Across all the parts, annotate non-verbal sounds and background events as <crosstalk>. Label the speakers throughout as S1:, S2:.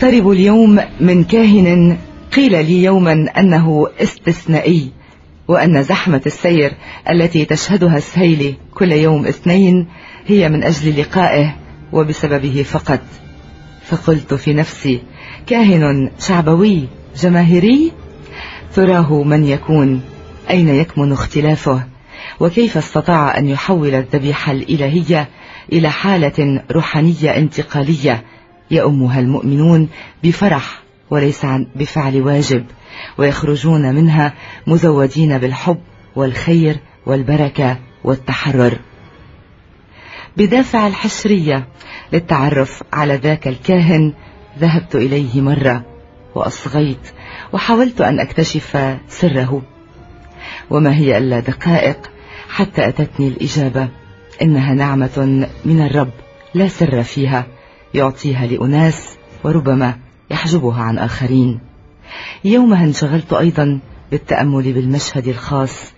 S1: سأقترب اليوم من كاهن قيل لي يوما أنه استثنائي وأن زحمة السير التي تشهدها السهيل كل يوم اثنين هي من أجل لقائه وبسببه فقط. فقلت في نفسي كاهن شعبوي جماهيري؟ تراه من يكون؟ أين يكمن اختلافه؟ وكيف استطاع أن يحول الذبيحة الإلهية إلى حالة روحانية انتقالية؟ يأمها المؤمنون بفرح وليس بفعل واجب ويخرجون منها مزودين بالحب والخير والبركة والتحرر. بدافع الحشرية للتعرف على ذاك الكاهن ذهبت إليه مرة وأصغيت وحاولت أن أكتشف سره. وما هي إلا دقائق حتى أتتني الإجابة إنها نعمة من الرب لا سر فيها. يعطيها لأناس وربما يحجبها عن آخرين. يومها انشغلت أيضا بالتأمل بالمشهد الخاص.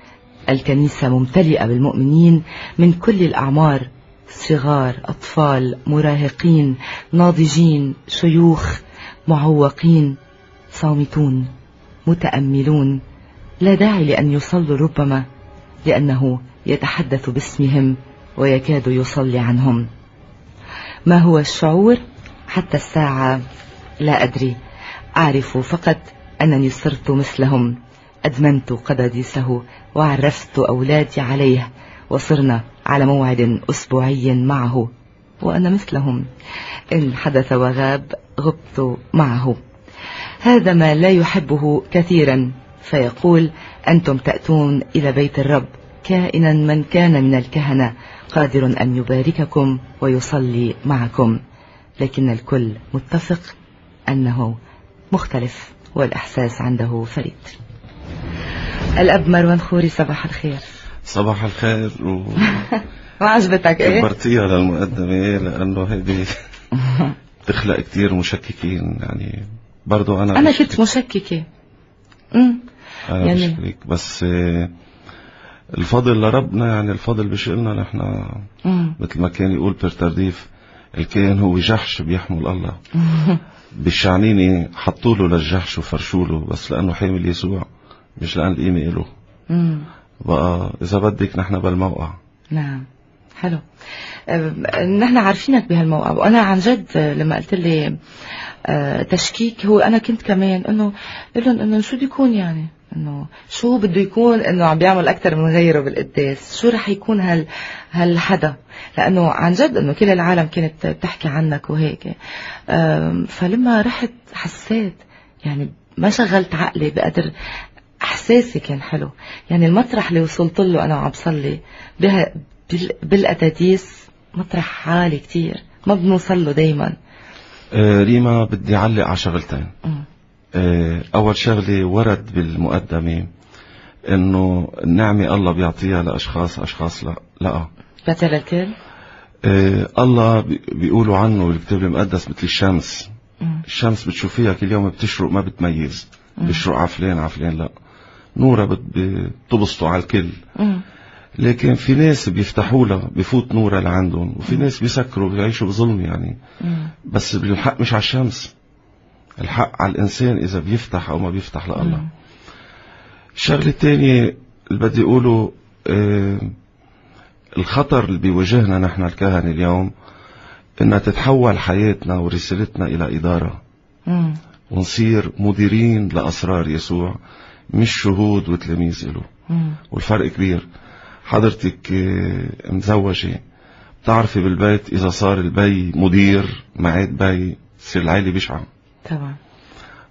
S1: الكنيسة ممتلئة بالمؤمنين من كل الأعمار صغار أطفال مراهقين ناضجين شيوخ معوقين صامتون متأملون. لا داعي لأن يصلوا ربما لأنه يتحدث باسمهم ويكاد يصلي عنهم. ما هو الشعور حتى الساعة؟ لا أدري. أعرف فقط أنني صرت مثلهم. أدمنت قداديسه وعرفت أولادي عليه. وصرنا على موعد أسبوعي معه. وأنا مثلهم. إن حدث وغاب غبت معه. هذا ما لا يحبه كثيرا. فيقول أنتم تأتون إلى بيت الرب. كائنا من كان من الكهنة. قادر أن يبارككم ويصلي معكم لكن الكل متفق أنه مختلف والإحساس عنده فريد. الأب مروان خوري صباح الخير.
S2: صباح الخير. و... <laughs>
S1: ما عجبتك إيه؟
S2: كبرتيها للمقدمة لأنه هيدي تخلق كتير مشككين يعني برضو أنا
S1: أنا كنت مشككة.
S2: أنا
S1: يعني-
S2: بس آه، الفضل لربنا يعني الفضل بشيلنا نحن. مثل ما كان يقول بيرترديف الكائن هو جحش بيحمل الله. <laughs> بالشعنيني حطوا له للجحش وفرشوا له بس لأنه حامل يسوع مش لأن القيمة إله.
S1: أمم
S2: بقى إذا بدك نحن بالموقع.
S1: نعم. حلو. نحن عارفينك بهالموقع وأنا عن جد لما قلت لي تشكيك. هو أنا كنت كمان إنه قل لهم إنه شو بده يكون يعني؟ إنه شو بده يكون إنه عم بيعمل أكثر من غيره بالقداس؟ شو رح يكون هال هالحدا؟ لأنه عن جد إنه كل العالم كانت بتحكي عنك وهيك. فلما رحت حسيت يعني ما شغلت عقلي بقدر إحساسي كان حلو. يعني المطرح اللي وصلت له أنا وعم بصلي بالقداديس مطرح عالي كتير. ما بنوصل له دايما.
S2: آه، ريما بدي أعلق على شغلتين. آه، أول شغلة ورد بالمقدمة إنه النعمة الله بيعطيها لأشخاص أشخاص لا لا.
S1: بتل الكل؟
S2: آه، الله بي- بيقولوا عنه بالكتاب المقدس مثل الشمس.
S1: مم.
S2: الشمس بتشوفيها كل يوم بتشرق ما بتميز. بيشرق على فلان على فلان لا. نورها بت- بتبسطوا على الكل.
S1: مم.
S2: لكن في ناس بيفتحوا لها بفوت نورها لعندهم وفي ناس بيسكروا بيعيشوا بظلم يعني. بس الحق مش على الشمس. الحق على الإنسان إذا بيفتح أو ما بيفتح لله الشغلة الثانية اللي بدي أقوله آه الخطر اللي بيواجهنا نحن الكهنة اليوم إنها تتحول حياتنا ورسالتنا إلى إدارة.
S1: مم.
S2: ونصير مديرين لأسرار يسوع مش شهود وتلاميذ له. والفرق كبير. حضرتك آه، مزوجة بتعرفي بالبيت إذا صار البي مدير معاد بي تصير العيلة بشعة
S1: طبعا.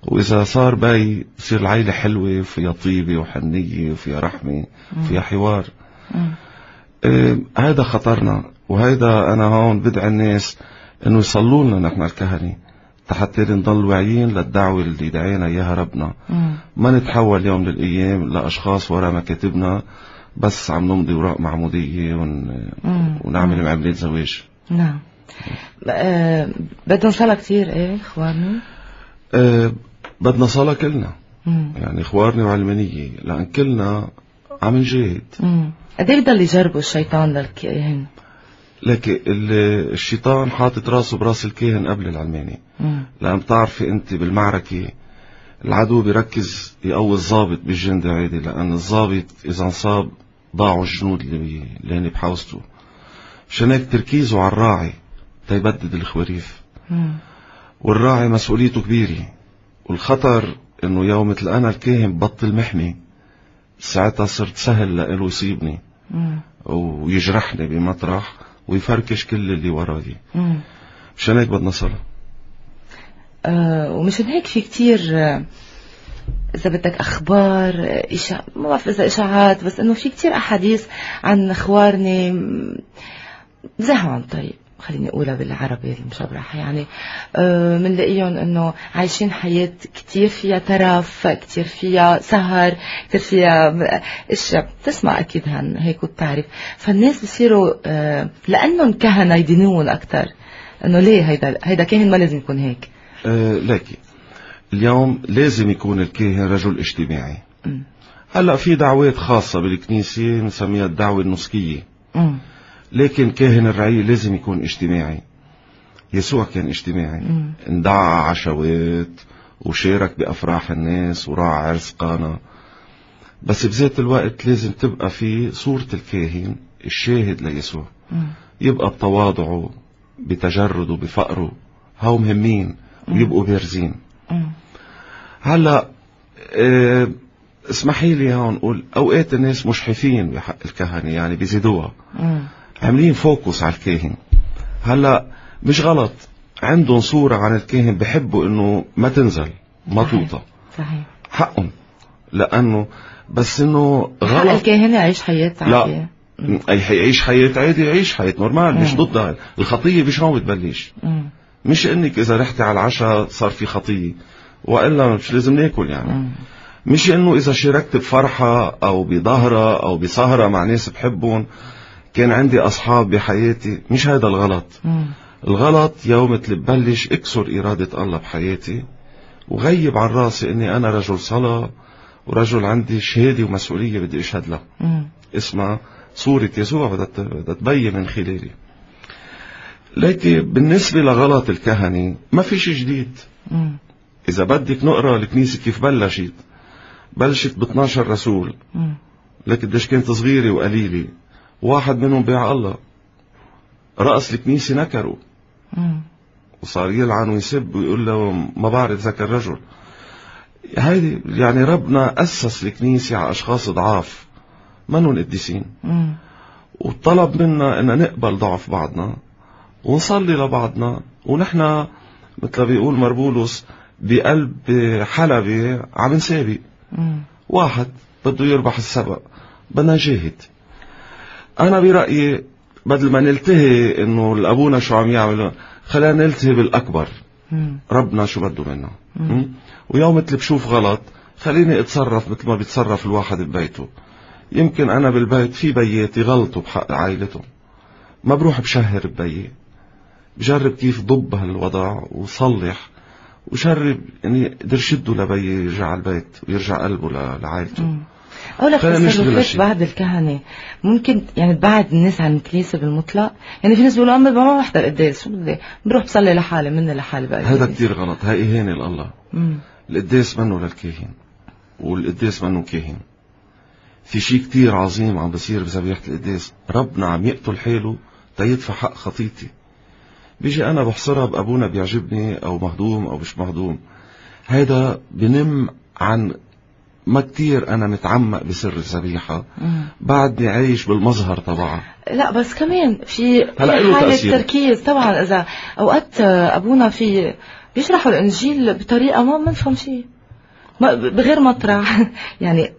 S2: وإذا صار بي تصير العيلة حلوة وفيها طيبة وحنية وفيها رحمة وفيها حوار.
S1: مم.
S2: آه، هذا خطرنا وهيدا أنا هون بدعي الناس إنه يصلوا لنا نحن الكهنة حتى نضل واعيين للدعوة اللي دعينا إياها ربنا.
S1: مم.
S2: ما نتحول يوم من الأيام لأشخاص ورا مكاتبنا بس عم نمضي وراء معمودية ون... ونعمل معاملات زواج.
S1: نعم. آه، بدهم صلاة كتير إيه اخواني
S2: أه بدنا صلاة كلنا.
S1: مم.
S2: يعني خوارني وعلمانية لأن كلنا عم نجاهد.
S1: قد إيه بضل يجربوا الشيطان للكاهن؟
S2: لكن ال- الشيطان حاطط راسه براس الكاهن قبل العلماني.
S1: مم.
S2: لأن بتعرفي أنت بالمعركة العدو بيركز يقوي الضابط بالجندي عادي لأن الضابط إذا انصاب ضاعوا الجنود اللي هن بحوزته مشان هيك تركيزه على الراعي تيبدد الخواريف. والراعي مسؤوليته كبيرة والخطر إنه يوم مثل أنا الكاهن بطل محمي ساعتها صرت سهل لإله يصيبني. ويجرحني بمطرح ويفركش كل اللي وراي. مشان هيك بدنا صلاة
S1: آه ومشان هيك في كتير آه، إذا بدك أخبار آه، إشاع ما بعرف إذا إشاعات بس إنه في كتير أحاديث عن إخوارني م- زهوا عن طريق خليني أقولها بالعربي المشبرح يعني آه منلاقيهم إنه عايشين حياة كتير فيها ترف كتير فيها سهر كتير فيها إشياء. بتسمع أكيد عن هيك وبتعرف. فالناس بصيروا آه لأنهم كهنة يدينون أكتر. إنه ليه هيدا هيدا كاهن ما لازم يكون هيك.
S2: أه لكن اليوم لازم يكون الكاهن رجل اجتماعي. هلا في دعوات خاصة بالكنيسة بنسميها الدعوة النسكية
S1: مم.
S2: لكن كاهن الرعية لازم يكون اجتماعي يسوع كان اجتماعي
S1: مم.
S2: اندعى عشوات وشارك بأفراح الناس وراعى عرس قانا بس بذات الوقت لازم تبقى في صورة الكاهن الشاهد ليسوع
S1: مم.
S2: يبقى بتواضعه بتجرده بفقره هاو مهمين ويبقوا بارزين. هلا آه اسمحي لي هون نقول أوقات الناس مجحفين بحق الكهنة يعني بيزيدوها. عاملين focus على الكاهن هلا مش غلط عندهم صورة عن الكاهن بحبوا إنه ما تنزل مطوطة
S1: صحيح
S2: حقهم لأنه بس
S1: إنه
S2: غلط
S1: الكاهن يعيش حياة
S2: لا.
S1: عادية مم.
S2: أي حيعيش حياة عادي يعيش حياة normal مش. ضدها الخطية مش هون بتبلش. مش إنك إذا رحتي على العشاء صار في خطية وإلا مش لازم ناكل يعني
S1: مم.
S2: مش إنه إذا شاركت بفرحة أو بظهرة أو بسهرة مع ناس بحبهم كان عندي أصحاب بحياتي مش هذا الغلط
S1: مم.
S2: الغلط يوم اللي ببلش اكسر إرادة الله بحياتي وغيب عن راسي إني أنا رجل صلاة ورجل عندي شهادة ومسؤولية بدي أشهد لها. اسمها صورة يسوع بدها تبين من خلالي لكن بالنسبة لغلط الكهنة ما في شيء جديد
S1: مم.
S2: إذا بدك نقرأ الكنيسة كيف بلشت؟ بلشت ب 12 رسول.
S1: مم.
S2: لك قديش كانت صغيرة وقليلة. واحد منهم بيع الله. رأس الكنيسة نكروا. وصار يلعن ويسب ويقول له ما بعرف ذاك الرجل. هيدي يعني ربنا أسس الكنيسة على أشخاص ضعاف. منهم قديسين. وطلب منا ان نقبل ضعف بعضنا. ونصلي لبعضنا. ونحن مثل بيقول مربولوس بقلب حلبة عم نسابق. واحد بده يربح السبق بدنا نجاهد أنا برأيي بدل ما نلتهي إنه الابونا شو عم يعمل خلينا نلتهي بالأكبر.
S1: مم.
S2: ربنا شو بده منا? ويوم مثل بشوف غلط خليني أتصرف مثل ما بيتصرف الواحد ببيته. يمكن أنا بالبيت في بياتي غلطوا بحق عائلتهم. ما بروح بشهر ببيي بجرب كيف ضب هالوضع وصلح. وجرب اني أقدر شده لبيي يرجع على البيت ويرجع قلبه لعائلته.
S1: أو لك تصرفات
S2: هالشي.
S1: بعض الكهنة ممكن يعني تبعد الناس عن الكنيسة بالمطلق يعني في ناس بيقولوا أما ما بحضر قداس شو بدي بروح بصلي لحالي مني لحالي بقى
S2: هذا كتير غلط هاي إهانة لله. القداس منه للكاهن والقداس منه كاهن في شيء كتير عظيم عم بصير بذبيحة القداس ربنا عم يقتل حاله تيدفع حق خطيتي بيجي أنا بحصرها بأبونا بيعجبني أو مهضوم أو مش مهضوم. هذا بنم عن ما كتير أنا متعمق بسر الذبيحة. بعدني عايش بالمظهر تبعها.
S1: لا بس كمان في
S2: هلا
S1: حالة. تركيز طبعا إذا أوقات أبونا في بيشرحوا الإنجيل بطريقة ما بنفهم شيء. بغير مطرح. <laughs> يعني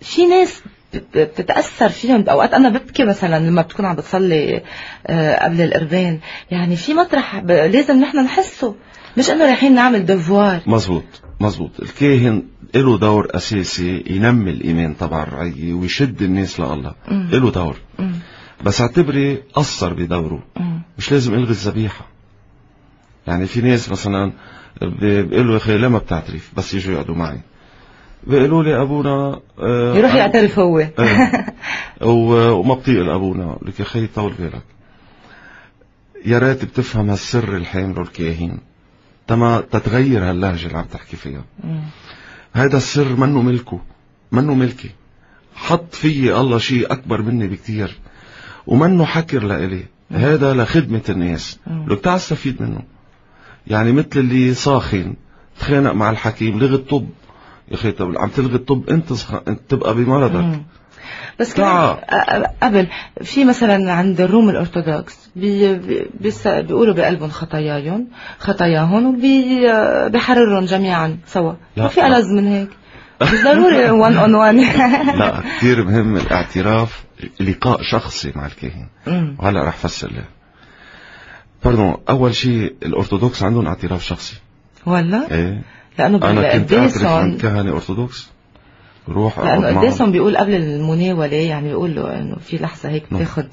S1: في ناس بت- بتتأثر فيهم أوقات أنا ببكي مثلا لما بتكون عم بتصلي آه، قبل القربان يعني في مطرح لازم نحن نحسه. مش إنه رايحين نعمل دفوار
S2: مزبوط مزبوط. الكاهن له دور أساسي ينمي الإيمان تبع الرعية ويشد الناس لله. له دور.
S1: مم.
S2: بس اعتبري قصر بدوره.
S1: مم.
S2: مش لازم الغي الذبيحة. يعني في ناس مثلا بيقولوا يا أخي ليه ما بتعترف؟ بس يجوا يقعدوا معي. بيقولوا لي أبونا آه،
S1: يروح يعترف هو. <laughs>
S2: و- وما بطيق لابونا لك يا أخي طول بالك. يا ريت بتفهم هالسر اللي حامله الكاهن تما تتغير هاللهجة اللي عم تحكي فيها. هذا السر منه ملكه منه ملكي. حط فيي الله شيء أكبر مني بكتير. ومنه حكر لإلي. هذا لخدمة الناس. لو تعال استفيد منه. يعني مثل اللي ساخن تخانق مع الحكيم لغي الطب يا أخي طب عم تلغي الطب أنت سخ... أنت تبقى بمرضك.
S1: بس كمان قبل في مثلا عند الروم الأرثوذكس بي بي بيقولوا بقلبهم خطاياهم خطاياهم وبيحررهم جميعا سوا. ما في ألذ من هيك؟ <laughs> مش ضروري وان اون وان
S2: لا كثير مهم الاعتراف لقاء شخصي مع الكاهن. وهلا رح فسر له باردون أول شيء الأرثوذكس عندهم اعتراف شخصي.
S1: ولا؟
S2: إيه.
S1: لأنه
S2: أنا كنت اعترف عند كهنه أرثوذكس. روح
S1: لأنه قديسهم بيقول قبل المناوله يعني بيقول له إنه في لحظة هيك
S2: نعم.
S1: بتاخذ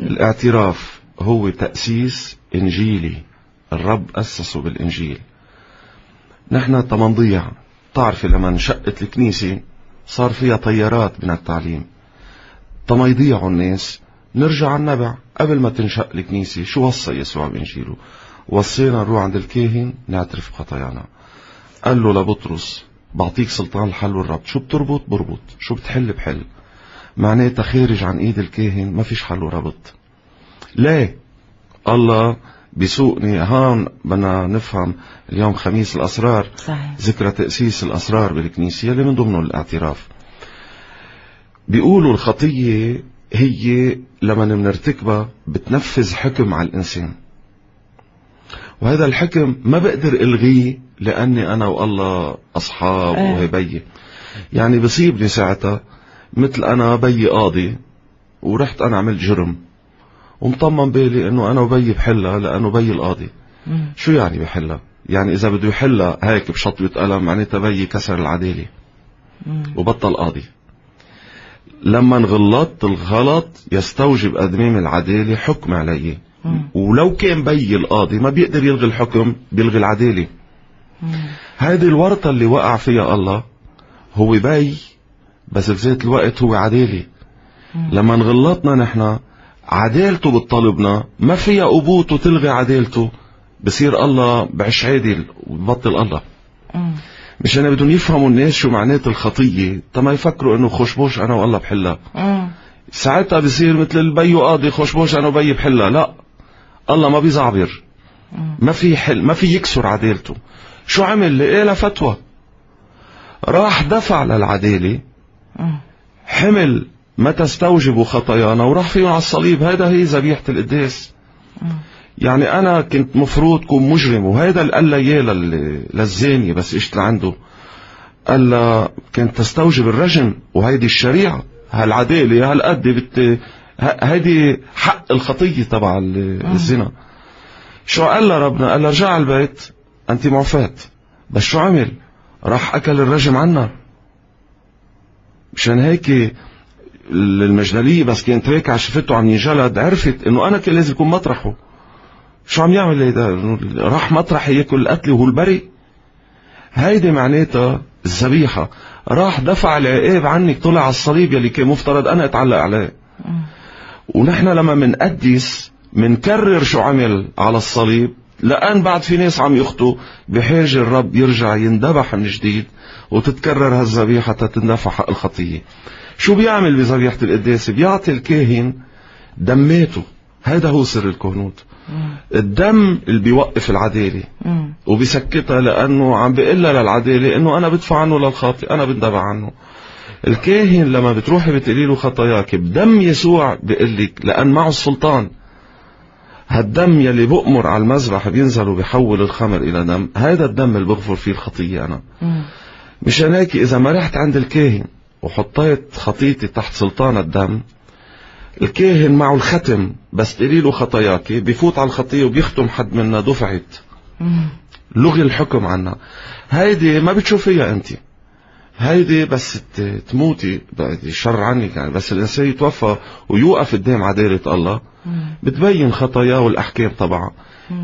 S2: الاعتراف هو تأسيس إنجيلي. الرب أسسه بالإنجيل. نحن تمنضيع. تعرفي لما انشقت الكنيسة صار فيها طيارات من التعليم. تما يضيعوا الناس. نرجع على النبع. قبل ما تنشق الكنيسة شو وصى يسوع بإنجيله؟ وصينا نروح عند الكاهن نعترف بخطايانا. قال له لبطرس بعطيك سلطان الحل والربط شو بتربط؟ بربط. شو بتحل؟ بحل. معناتها خارج عن إيد الكاهن ما فيش حل وربط. ليه الله بيسوقني هون بدنا نفهم اليوم خميس الأسرار.
S1: صحيح.
S2: ذكرى تأسيس الأسرار بالكنيسه اللي من ضمنه الاعتراف. بيقولوا الخطية هي لما بنرتكبها بتنفذ حكم على الإنسان. وهذا الحكم ما بقدر إلغيه لأني أنا والله أصحاب
S1: آه.
S2: وهي يعني بصيبني ساعتها مثل أنا بيي قاضي ورحت أنا عملت جرم ومطمن بالي إنه أنا وبيي بحلها لأنه بيي القاضي
S1: مم.
S2: شو يعني بحلها يعني إذا بده يحلها هيك بشطوة قلم معناتها بيي كسر العدالة
S1: مم.
S2: وبطل قاضي لما غلطت الغلط يستوجب أدميم العدالة حكم علي
S1: مم.
S2: ولو كان بي القاضي ما بيقدر يلغي الحكم بيلغي العدالة
S1: مم.
S2: هذه الورطة اللي وقع فيها الله هو بي بس بذات الوقت هو عدالة لما غلطنا نحن عدالته بتطالبنا ما فيها قبوط وتلغي عدالته بصير الله بعش عادل وبطل الله.
S1: مم.
S2: مشان بدهم يفهموا الناس شو معنات الخطية تما يفكروا إنه خشبوش أنا والله بحلها. ساعتها بصير مثل البي قاضي خشبوش أنا وبي بحلها. لا الله ما بيزعبر. ما في حل ما في يكسر عدالته شو عمل لقى لها فتوى راح دفع للعدالة. حمل ما تستوجب خطايانا وراح فيهم على الصليب. هذا هي ذبيحة القداس يعني أنا كنت مفروض كون مجرم وهذا اللي قال إياه لل- للزانية بس إجت لعنده قال لها كانت تستوجب الرجم وهيدي الشريعة. هالعدالة هالقد بت ه- هيدي حق الخطية تبع ال- الزنا. شو قال لها ربنا؟ قال لها على البيت. أنت معفاة بس شو عمل؟ راح أكل الرجم عنا. مشان هيك المجدلية بس كانت هيك شفته عم ينجلد عرفت إنه أنا كان لازم اكون مطرحه. شو عم يعمل هيدا؟ راح مطرح يأكل القتل وهو البري. هيدي معناتها الذبيحة. راح دفع العقاب عنك طلع على الصليب يلي كان مفترض أنا أتعلق عليه. ونحن لما منقدس منكرر شو عمل على الصليب. لأن بعد في ناس عم يخطوا بحاجة الرب يرجع يندبح من جديد وتتكرر هالذبيحة تتندفع حق الخطية. شو بيعمل بذبيحة القداسة بيعطي الكاهن دماته. هذا هو سر الكهنوت الدم اللي بيوقف العدالة.
S1: مم.
S2: وبيسكتها لأنه عم بيقلها للعدالة إنه أنا بدفع عنه للخاطئ أنا بندبع عنه. الكاهن لما بتروحي بتقولي له خطاياك بدم يسوع بيقول لك لأن معه السلطان. هالدم يلي بؤمر على المذبح بينزل وبيحول الخمر إلى دم هذا الدم اللي بغفر فيه الخطية أنا. مشان هيك إذا ما رحت عند الكاهن وحطيت خطيتي تحت سلطان الدم الكاهن معه الختم بس تقولي له خطاياك بفوت على الخطية وبيختم حد منا دفعت. لغي الحكم عنا هيدي ما بتشوفيها انت هيدي بس تموتي بعد الشر عنك يعني. بس الإنسان يتوفى ويوقف قدام عدالة الله. بتبين خطاياه والأحكام تبعها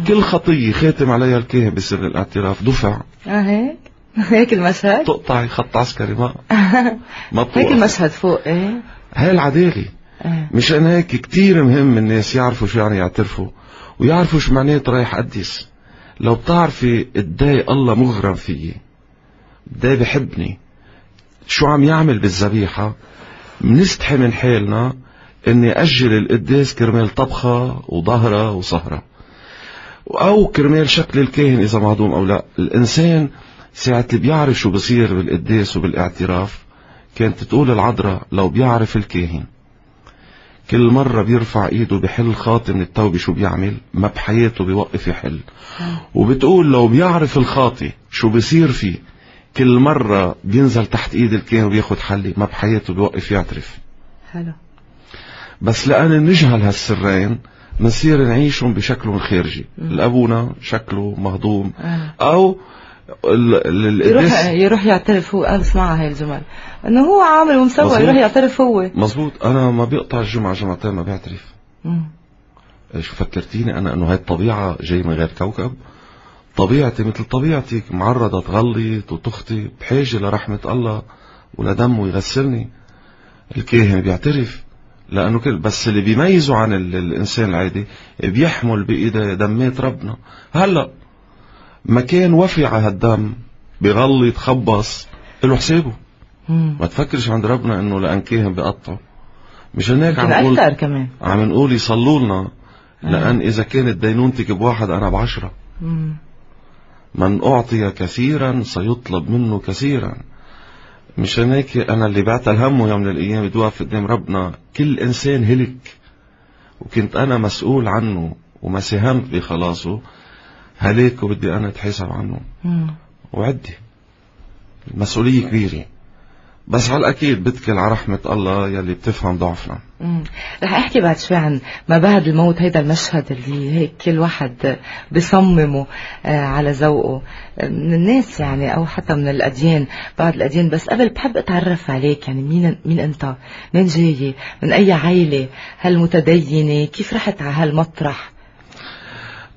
S2: كل خطية خاتم عليها الكاهن بسر الاعتراف. دفع.
S1: آه هيك؟ <laughs> هيك المشهد؟
S2: تقطعي خط عسكري. ما <laughs> ما
S1: هيك المشهد فوق إيه؟
S2: هاي العدالة.
S1: إيه
S2: مشان هيك كتير مهم الناس يعرفوا شو يعني يعترفوا ويعرفوا شو معنات رايح قدس لو بتعرفي قداي الله مغرم فيي قداي بحبني. شو عم يعمل بالذبيحة منستحي من حالنا إني أجل القداس كرمال طبخة وظهرة وسهرة أو كرمال شكل الكاهن إذا معدوم أو لا. الإنسان ساعة اللي بيعرف شو بصير بالقداس وبالاعتراف كانت تقول العذراء لو بيعرف الكاهن. كل مرة بيرفع إيده بحل خاطي من التوبة شو بيعمل ما بحياته بيوقف يحل. وبتقول لو بيعرف الخاطي شو بصير فيه كل مرة بينزل تحت إيد الكاهن وبياخد حلي ما بحياته بيوقف يعترف.
S1: حلو.
S2: بس لأن نجهل هالسرين بنصير نعيشهم بشكلهم الخارجي الأبونا شكله مهضوم.
S1: آه.
S2: أو ال- ال-
S1: يروح يروح يعترف هو. أنا بسمعها هاي الجمل. إنه هو عامل ومسوى. يروح يعترف هو.
S2: مزبوط أنا ما بيقطع الجمعة جمعتين ما بيعترف.
S1: مم.
S2: شو فكرتيني أنا أنه هاي الطبيعة جاي من غير كوكب؟ طبيعتي مثل طبيعتك معرضة تغلط وتخطي بحاجة لرحمة الله ولدمه يغسلني الكاهن بيعترف لأنه كل بس اللي بيميزه عن ال- الإنسان العادي بيحمل بإيده دمات ربنا. هلأ مكان وفي على هالدم بغلط خبص له حسابه. ما تفكرش عند ربنا إنه لأن كاهن بيقطعه. مش هناك عم نقول
S1: أكثر كمان.
S2: عم نقول يصلوا لنا لأن إذا كانت دينونتك بواحد أنا بعشرة.
S1: مم.
S2: من أعطي كثيرا سيطلب منه كثيرا. مش هناك أنا اللي بعتل همه يوم من الأيام بدي واقف قدام ربنا. كل إنسان هلك. وكنت أنا مسؤول عنه وما ساهمت بخلاصه. هلك وبدي أنا أتحاسب عنه. وعدي. المسؤولية كبيرة. بس على الأكيد بتكل على رحمة الله يلي بتفهم ضعفنا.
S1: رح أحكي بعد شوي عن ما بعد الموت هيدا المشهد اللي هيك كل واحد بصممه آه، على ذوقه. آه، من الناس يعني أو حتى من الأديان بعض الأديان. بس قبل بحب أتعرف عليك يعني مين مين أنت؟ مين جاي؟ من أي عائلة؟ هل متدينه كيف رحت على هالمطرح؟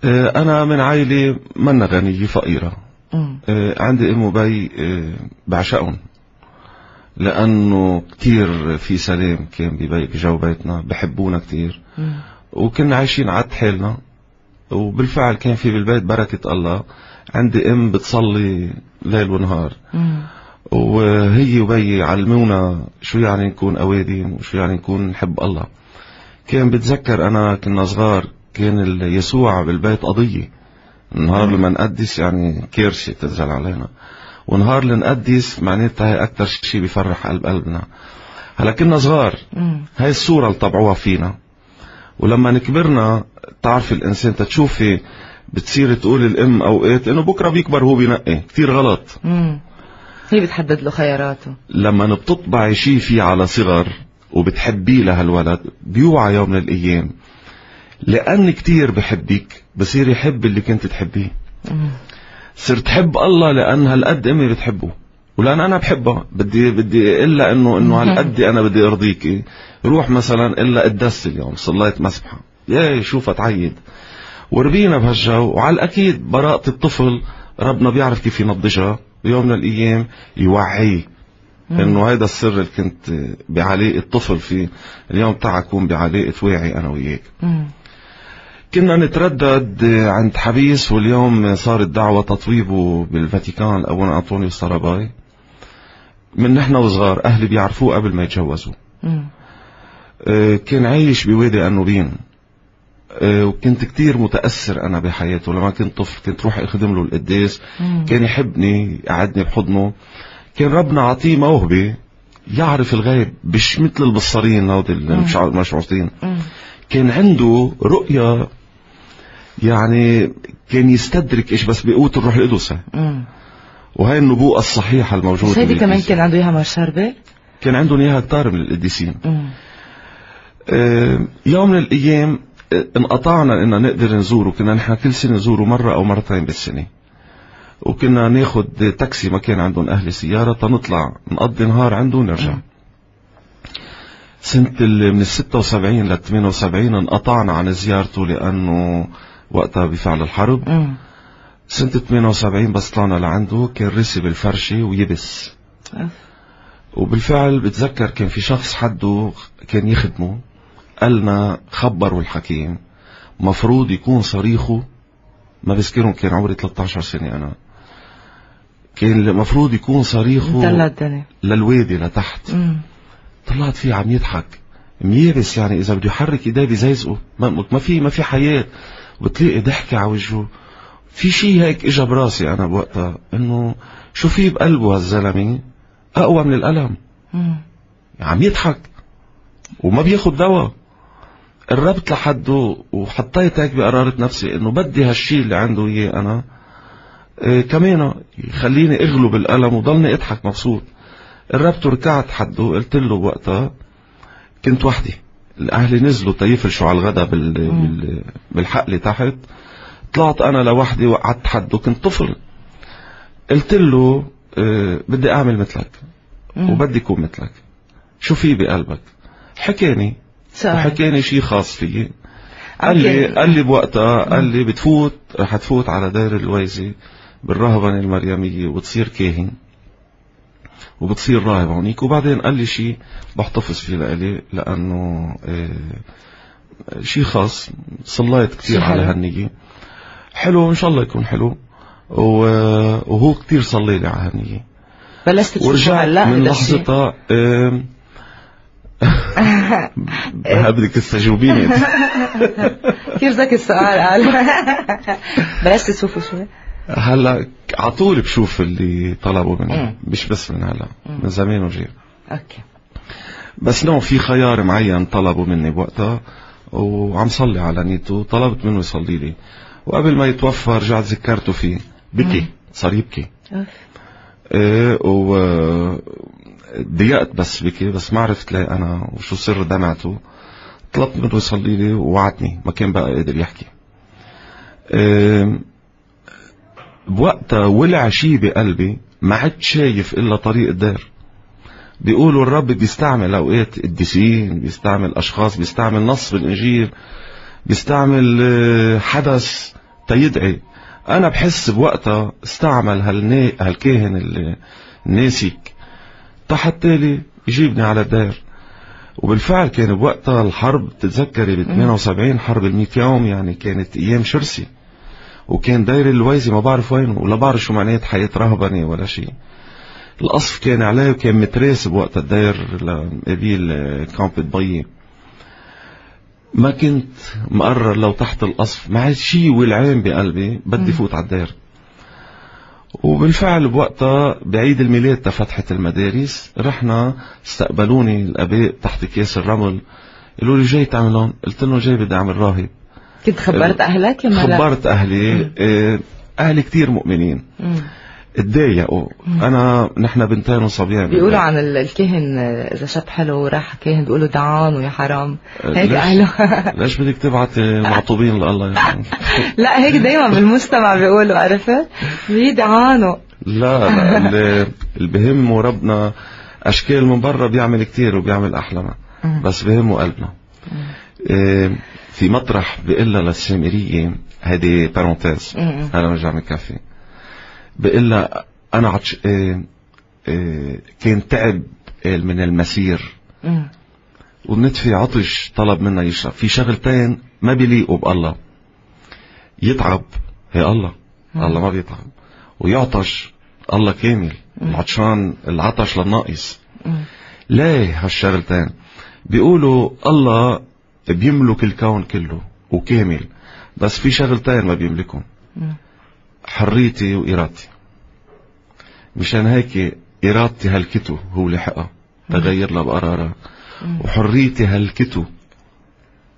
S2: آه، أنا من عائلة منا
S1: مم.
S2: آه، عندي أم وبي آه، بعشقهم. لأنه كتير في سلام كان ببي- بجو بيتنا بحبونا كتير.
S1: مم.
S2: وكنا عايشين عد حالنا. وبالفعل كان في بالبيت بركة الله. عندي أم بتصلي ليل ونهار. وهي وبي علمونا شو يعني نكون أوادين وشو يعني نكون نحب الله. كان بتذكر أنا كنا صغار كان يسوع بالبيت قضية. نهار لما نقدس يعني كارثة تنزل علينا. ونهار لنقدس معناتها هي أكتر شيء بيفرح قلب قلبنا. هلا كنا صغار. هاي الصورة اللي طبعوها فينا. ولما نكبرنا تعرف الإنسان تتشوفي بتصير تقول الأم أوقات إنه بكرة بيكبر هو بينقي. كتير غلط.
S1: مم. هي بتحدد له خياراته؟
S2: لما بتطبعي شي فيه على صغر وبتحبيه لهالولد بيوعى يوم من الأيام. لأن كتير بحبك بصير يحب اللي كنت تحبيه. صرت تحب الله لأن هالقد أمي بتحبه. ولأن أنا بحبها. بدي بدي إلا إنه إنه هالقد أنا بدي أرضيك. روح مثلا إلا قدست اليوم. صليت مسبحة. يا شوفها تعيد. وربينا بهالجو. وعلى الأكيد براءة الطفل ربنا بيعرف كيف ينضجها بيوم من الأيام يوعيه إنه هيدا السر اللي كنت بعلاقة طفل فيه. اليوم تعا اكون بعلاقة واعي أنا وياك. كنا نتردد عند حبيس واليوم صارت دعوة تطويبه بالفاتيكان ابونا أنطونيو السراباي من نحن وصغار أهلي بيعرفوه قبل ما يتجوزوا. آه، كان عايش بوادي النوبين. آه، وكنت كتير متأثر أنا بحياته. لما كنت طفل كنت روح أخدم له القداس. كان يحبني يقعدني بحضنه. كان ربنا عطيه موهبة. يعرف الغيب مش مثل البصارين هودي
S1: مم.
S2: كان عنده رؤية يعني كان يستدرك إيش بس بقوة الروح القدس. وهي النبوءة الصحيحة الموجودة
S1: بس هيدي كمان. كان عنده إياها مارشال
S2: كان عندهم إياها كتار من القديسين. آه، يوم من الأيام آه، انقطعنا إن نقدر نزوره كنا نحن كل سنة نزوره مرة أو مرتين بالسنة وكنا ناخد تاكسي ما كان عندهم أهل سياره تنطلع نقضي نهار عنده ونرجع
S1: مم.
S2: سنة من ال 76 لل 78 انقطعنا عن زيارته لأنه وقتها بفعل الحرب.
S1: مم.
S2: سنة 78 بس طلعنا لعنده كان رسي بالفرشة ويبس.
S1: أف.
S2: وبالفعل بتذكر كان في شخص حده كان يخدمه قالنا خبروا الحكيم مفروض يكون صريخه ما بذكرهم كان عمري 13 سنة أنا. كان المفروض يكون صريخه للوادي لتحت.
S1: مم.
S2: طلعت فيه عم يضحك. ميابس يعني إذا بده يحرك إيديه بزيزقه. ما, ما في ما في حياة. بتلاقي ضحكة على وجهه. في شيء هيك اجى براسي أنا بوقتها إنه شو في بقلبه هالزلمة؟ أقوى من
S1: الألم.
S2: عم يضحك وما بياخد دواء. قربت لحده وحطيت هيك بقرارة نفسي إنه بدي هالشيء اللي عنده إياه أنا إيه كمان يخليني أغلب الألم وضلني أضحك مبسوط. قربت وركعت حده قلت له وقتها كنت وحدي. الأهل نزلوا تيفلشوا على الغدا بال... بال... بالحقل تحت. طلعت أنا لوحدي وقعدت حده كنت طفل. قلت له إيه بدي أعمل مثلك. وبدي أكون مثلك. شو في بقلبك؟ حكاني. وحكاني شيء خاص فيي. قال لي. قال لي بوقتها قال لي بتفوت رح تفوت على دير الويزي بالرهبنة المريمية وبتصير كاهن. وبتصير راهب هونيك وبعدين قال لي شيء بحتفظ فيه لإلي لأنه آه، شيء خاص صليت كثير على. هالنية حلو إن شاء الله يكون حلو وهو كثير صلي لي على هالنية
S1: بلشت تشوفه هلأ
S2: من؟ لحظتها بدك تستجوبيني.
S1: كثير ذكي السؤال قال <laughs> بلشت تشوفه شوي
S2: هلا على طول بشوف اللي طلبوا مني. مش بس من هلا من زمان وجاي
S1: أوكي.
S2: بس نو في خيار معين طلبوا مني بوقتها وعم صلي على نيته طلبت منه يصلي لي. وقبل ما يتوفى رجعت ذكرته فيه. بكي صار يبكي. إيه و ضيقت بس بكي بس ما عرفت ليه أنا وشو سر دمعته. طلبت منه يصلي لي ووعدني ما كان بقى قادر يحكي. إيه بوقتها ولع شي بقلبي ما عدت شايف إلا طريق الدار بيقولوا الرب بيستعمل أوقات قديسين بيستعمل أشخاص بيستعمل نص بالانجيل بيستعمل آه، حدث تيدعي أنا بحس بوقتها استعمل. هالكاهن ال- الناسك حتى لي يجيبني على الدار وبالفعل كان بوقتها الحرب تتذكري ب 78 حرب ال 100 يوم يعني كانت أيام شرسه وكان داير الويزي ما بعرف وينه ولا بعرف شو معنات حياة رهبنة ولا شيء القصف كان عليه وكان متراسب وقت الداير لقبيل كامب بيي ما كنت مقرر لو تحت القصف ما عاد شيء ولعان بقلبي بدي فوت على الداير. وبالفعل بوقتها بعيد الميلاد تفتحت المدارس رحنا استقبلوني الأباء تحت كاس الرمل قالوا لي جاي تعمل هون؟ قلت لهم جاي بدي أعمل راهب.
S1: كنت خبرت أهلك يا ملا
S2: خبرت أهلي. آه، أهلي كتير مؤمنين. اتضايقوا. أنا نحن بنتين وصبيان
S1: بيقولوا عن ال- الكاهن إذا شاب حلو وراح كاهن بيقولوا دعان ويا حرام. هيك أهله. <laughs>
S2: ليش بدك تبعت معطوبين لله؟ يعني؟ <laughs>
S1: لا هيك دايما بالمجتمع بيقولوا عرفت؟ هي دعانه
S2: لا لا <laughs> اللي بهمه ربنا أشكال من برا بيعمل كتير وبيعمل
S1: أحلى.
S2: بس بهمه قلبنا. في مطرح بيقول لها للسامريه هيدي
S1: parenthèse.
S2: أنا برجع منكفي. بقول لها أنا عطش آه، آه، كان تعب قال من المسير.
S1: مم.
S2: والنتفي عطش طلب منا يشرب. في شغلتين ما بيليقوا بالله يتعب هي الله. الله ما بيتعب. ويعطش الله كامل. العطشان العطش للناقص. ليه هالشغلتين بيقولوا الله بيملك الكون كله وكامل بس في شغلتين ما بيملكهم.
S1: مم.
S2: حريتي وإرادتي. مشان هيك إرادتي هلكته هو لحقها تغير لها بقرارها. وحريتي هلكته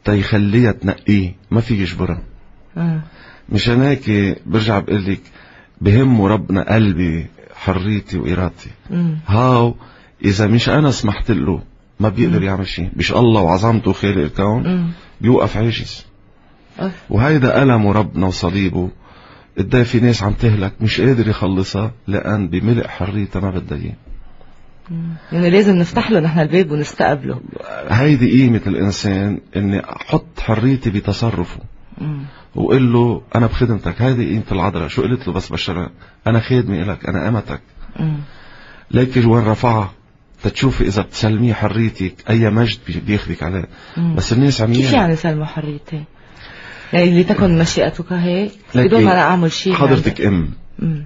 S2: تيخليها تنقيه ما في يجبرها. مشان هيك برجع بقول لك بهمه ربنا قلبي حريتي وإرادتي. هاو إذا مش أنا سمحت له ما بيقدر يعمل شيء. مش الله وعظمته خالق الكون. بيوقف عاجز. وهيدا ألمه ربنا وصليبه. قدام في ناس عم تهلك مش قادر يخلصها لأن بملء حريتها ما بدها إياه.
S1: يعني لازم نفتح له نحن الباب ونستقبله.
S2: هيدي قيمة الإنسان إني أحط حريتي بتصرفه. وقل له أنا بخدمتك. هيدي قيمة العذراء. شو قلت له بس بشرة؟ أنا خادمي إلك أنا أمتك. ليك وين رفعها؟ تتشوفي إذا بتسلميه حريتك أي مجد بي- بياخدك عليه. بس الناس عم
S1: كيف يعني سلمى حريتي؟ يعني لتكن مشيئتك هيك بدون ما أنا أعمل شيء
S2: حضرتك أم.
S1: مم.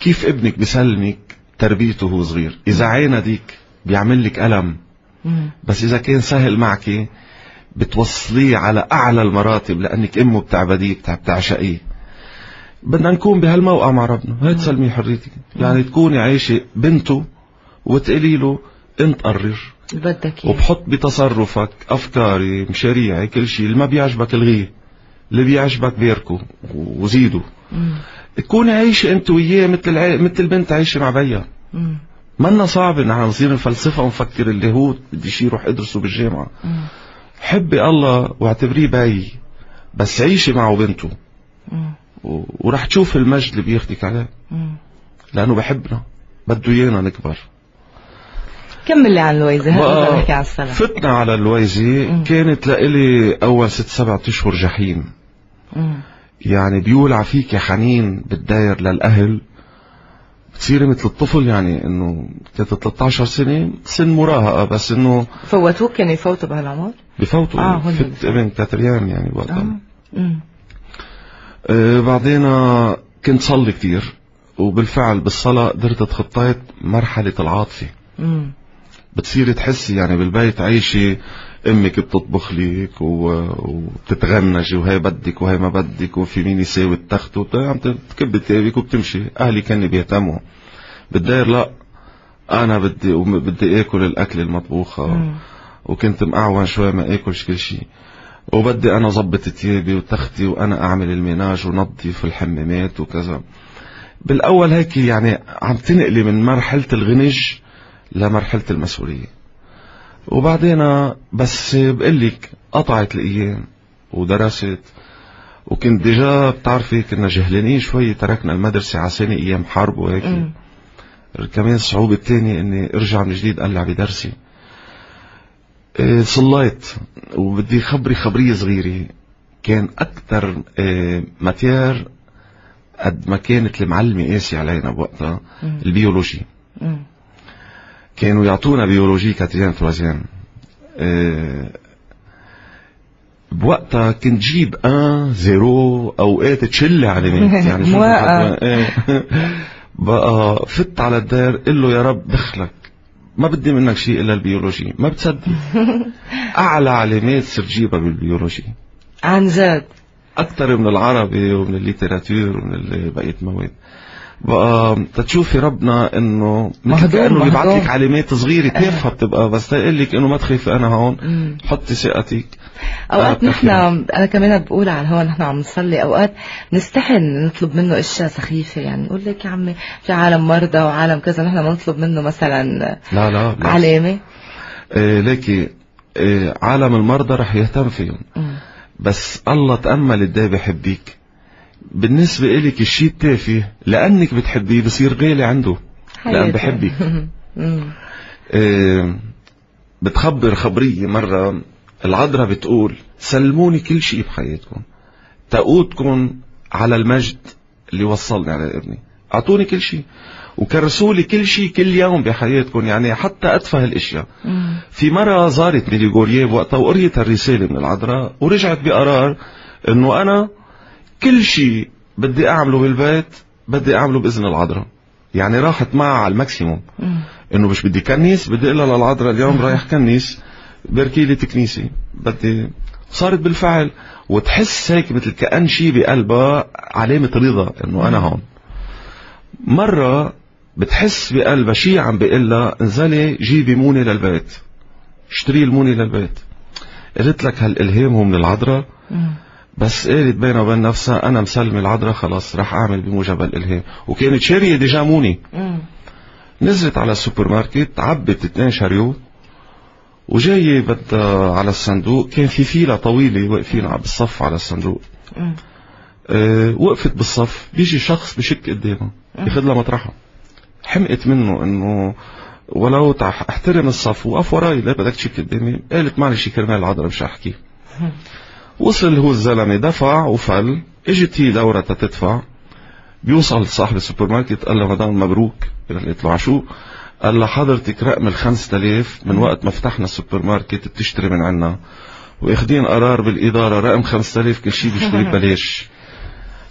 S2: كيف ابنك بسلمك تربيته وهو صغير؟ إذا عيندك بيعمل لك ألم.
S1: مم.
S2: بس إذا كان سهل معك بتوصليه على أعلى المراتب لأنك أمه بتعبديه بتع- بتعشقيه. بدنا نكون بهالموقع مع ربنا. هي تسلمي حريتك. يعني تكوني عايشة بنته وتقولي له انت قرر
S1: بدك.
S2: وبحط بتصرفك أفكاري مشاريعي كل شيء اللي ما بيعجبك الغيه اللي بيعجبك بيركو وزيدوا
S1: مم.
S2: تكوني عايشة أنت وياه مثل العي... مثل البنت عايشة مع بيها. منا صعب إن إحنا نصير نفلسفها ونفكر اللي هو بدي شي يروح ادرسه بالجامعة
S1: مم.
S2: حبي الله واعتبريه بي بس عيشي معه بنته. و... ورح تشوف المجد اللي بياخدك عليه
S1: مم.
S2: لأنه بحبنا بده إيانا نكبر
S1: كمل لي عن
S2: بقى
S1: بدنا نحكي السلام
S2: فتنا على الويزي. كانت لإلي أول ست سبعة أشهر جحيم
S1: مم.
S2: يعني بيولع فيك حنين بالداير للأهل بتصيري مثل الطفل يعني إنه كانت 13 سنة سن مراهقة بس إنه
S1: فوتوك كانوا يفوتوا بهالعمر؟
S2: بفوتوا
S1: هن
S2: فت. ابن quatorze ans يعني وقتها
S1: آه.
S2: آه بعدين كنت صلي كتير وبالفعل بالصلاة قدرت اتخطيت مرحلة العاطفة
S1: مم.
S2: بتصيري تحسي يعني بالبيت عايشة أمك بتطبخ لك وبتتغنجي وهي بدك وهي ما بدك وفي مين يساوي التخت وت- عم تكب ثيابك وبتمشي. أهلي كانوا بيهتموا. بالدير لا أنا بدي بدي آكل الاكل المطبوخة.
S1: مم.
S2: وكنت مقعون شوي ما اكلش كل شيء وبدي أنا ظبط ثيابي وتختي وأنا أعمل ال ménage ونظف الحمامات وكذا. بالأول هيك يعني عم تنقلي من مرحلة الغنج لمرحلة المسؤولية وبعدين بس بقلك قطعت الأيام ودرست وكنت déjà بتعرفي كنا جهلانين شوي تركنا المدرسة على سنة أيام حرب وهيك. كمان الصعوبة الثانية إني أرجع من جديد أقلع بدرسي إيه، صليت وبدي خبري خبرية صغيرة كان أكثر إيه، matière قد ما كانت المعلمة قاسي علينا بوقتها. ال
S1: biologie.
S2: كانوا يعطونا biologie quatrième troisième إيه، بوقتها كنت جيب un zéro أوقات تشلي علامات <laughs> يعني إيه. <laughs> بقى فت على الدار قل له يا رب دخلك. ما بدي منك شيء إلا ال biologie ما بتصدق. <laughs> أعلى علامات صرت جيبها بال biologie
S1: عن جد.
S2: أكثر من العربي ومن ال littérature ومن بقية المواد. بقى تتشوفي ربنا إنه مثل كأنه بيبعث. لك علامات صغيرة تافهة بتبقى بس تقول لك إنه ما تخافي أنا هون. حطي ثقتك
S1: أوقات
S2: آه،
S1: نحن. أنا كمان بقول على الهون نحن عم نصلي أوقات نستحي نطلب منه أشياء سخيفة يعني نقول لك يا عمي في عالم مرضى وعالم كذا نحن ما نطلب منه مثلا
S2: لا لا.
S1: علامة
S2: آه ليكي آه عالم المرضى رح يهتم فيهم
S1: مم.
S2: بس الله تأمل إيه بحبيك بالنسبة إلك الشيء التافه لأنك بتحبيه بصير غالي عنده لأن. بحبك. <laughs> آه، بتخبر خبرية مرة العذراء بتقول سلموني كل شيء بحياتكم تقودكم على المجد اللي وصلني على ابني أعطوني كل شيء وكرسوا لي كل شيء كل يوم بحياتكم يعني حتى أتفه الأشياء
S1: مم.
S2: في مرة زارت ميلي جورييف وقتها وقريت الرسالة من العذراء ورجعت بقرار إنه أنا كل شيء بدي أعمله بالبيت بدي أعمله بإذن العذراء. يعني راحت معها على
S1: ال maximum.
S2: إنه مش بدي كنيس بدي أقول لها للعذراء اليوم رايح كنيس بركي لي تكنيسي. بقى صارت بالفعل. وتحس هيك مثل كأن شي بقلبها علامة رضا إنه أنا هون. مرة بتحس بقلبها شي عم بيقول لها انزلي جيبي مونة للبيت. اشتري المونة للبيت. قلت لك هالإلهام هو من العذراء. بس قالت بينها وبين نفسها أنا مسلمة العذراء خلاص رح أعمل بموجب الالهام وكانت شارية déjà مونة
S1: مم.
S2: نزلت على السوبر ماركت عبت اثنين chariots وجاية بدها على الصندوق. كان في file طويلة واقفين على بالصف على الصندوق. أه وقفت بالصف. بيجي شخص بشك قدامها ياخذ لها مطرحها. حمقت منه إنه ولو أحترم الصف وقف وراي ليه بدك تشك قدامي. قالت معلش كرمال العذراء مش أحكي. وصل هو الزلمة دفع وفل اجت هي دورتها تدفع. بيوصل صاحب السوبر ماركت قال له مدام مبروك قالت له عشو قال له حضرتك رقم ال 5000 من وقت ما فتحنا السوبر ماركت بتشتري من عنا. واخدين قرار بالإدارة رقم 5000 كل شيء بيشتري <laughs> ببلاش.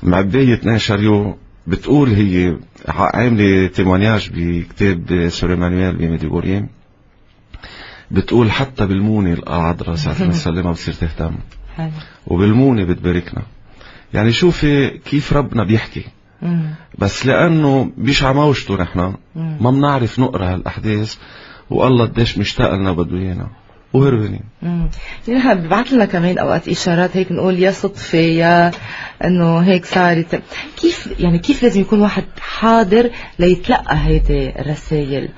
S2: معباية 12 يوم بتقول هي عاملة témoignage بكتاب soeur Emmanuel بميديغوريان بتقول حتى بالمونة العذراء ساعة ما <laughs> نسلمها بتصير تهتم.
S1: حلو.
S2: وبالمونة بتباركنا. يعني شوفي كيف ربنا بيحكي.
S1: مم.
S2: بس لأنه مش عموشته نحن ما بنعرف نقرأ هالأحداث والله قديش مشتاق لنا بده إيانا. وهربانين
S1: نحن ببعث لنا كمان أوقات إشارات هيك نقول يا صدفة يا إنه هيك صارت. كيف يعني كيف لازم يكون واحد حاضر ليتلقى هيدي الرسائل؟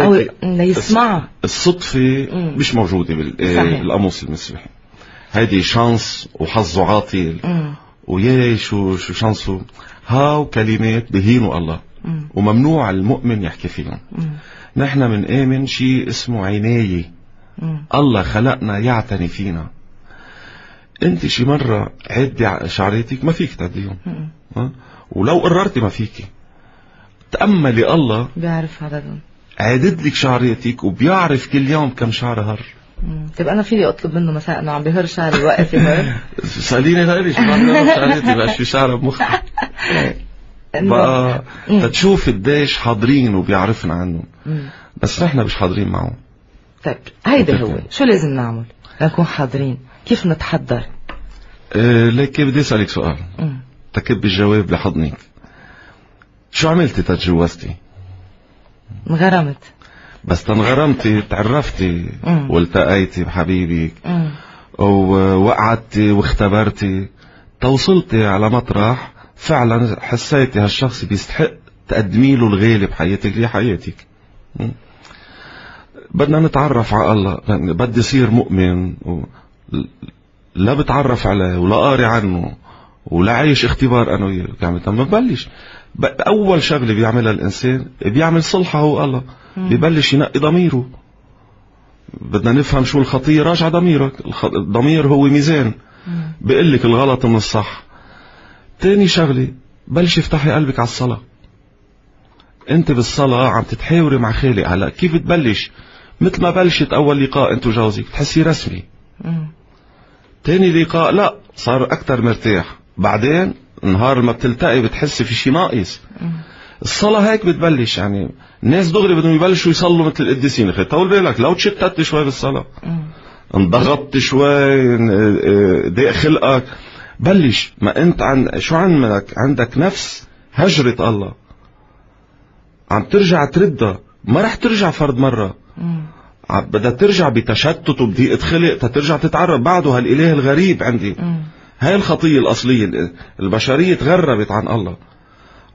S1: أو
S2: لكن
S1: ليسمعها
S2: الصدفة
S1: مم.
S2: مش بال-
S1: صحيح.
S2: بالقاموس المسيحي. هيدي شانس وحظه عاطل
S1: مم.
S2: وياي شو شو شانسه هاو كلمات بهينوا الله.
S1: مم.
S2: وممنوع المؤمن يحكي فيهم. نحن من آمن شيء اسمه عناية. الله خلقنا يعتني فينا. انت شي مرة عدي شعريتك ما فيك تعديهم؟ ولو قررتي ما فيكي تأملي الله
S1: بيعرف عددهم
S2: عدد لك شعريتك وبيعرف كل يوم كم شعر هر.
S1: طيب أنا فيني أطلب منه مثلا إنه عم بهر شعري وقف يهر <laughs>
S2: سأليني غيري شو بعمل بشعريتي <laughs> بقى شو شعر بمخي بقى
S1: مم.
S2: تتشوف قديش حاضرين وبيعرفنا عنهم. بس نحن مش حاضرين معه
S1: طيب هيدا هو. شو لازم نعمل؟ لنكون حاضرين. كيف نتحضر؟
S2: أه ليك بدي أسألك سؤال. تكب الجواب لحضنك شو عملتي تتجوزتي
S1: انغرمت.
S2: بس تنغرمتي تعرفتي. والتقيتي بحبيبك
S1: مم.
S2: ووقعدتي واختبرتي توصلتي على مطرح فعلا حسيتي هالشخص بيستحق تقدمي له الغالي بحياتك هي حياتك? بدنا نتعرف على الله بدي يصير مؤمن و... لا بتعرف عليه ولا قاري عنه ولا عايش اختبار أنا وياك يعني لما ببلش. اول شغلة بيعملها الإنسان بيعمل صلحة هو الله. ببلش ينقي ضميره. بدنا نفهم شو الخطية راجع ضميرك. الضمير هو ميزان. بيقول لك الغلط من الصح. تاني شغلة بلش افتحي قلبك على الصلاة. أنت بالصلاة عم تتحاوري مع خالق. هلأ كيف تبلش؟ مثل ما بلشت أول لقاء أنت وجوزك تحسي رسمي. تاني لقاء لأ صار أكتر مرتاح. بعدين نهار ما بتلتقي بتحسي في شي ناقص. الصلاة هيك بتبلش يعني الناس دغري بدهم يبلشوا يصلوا مثل القديسين. أخي طول بالك لو تشتت شوي بالصلاة. انضغطت شوي آه، ضيق خلقك. بلش ما انت عن شو عندك؟ عندك نفس هجرة الله. عم ترجع تردها. ما رح ترجع فرد مرة. بدها ترجع بتشتت وبضيقة خلق تترجع تتعرف. بعده هالإله الغريب عندي. هاي الخطية الأصلية ال- البشرية تغربت عن الله.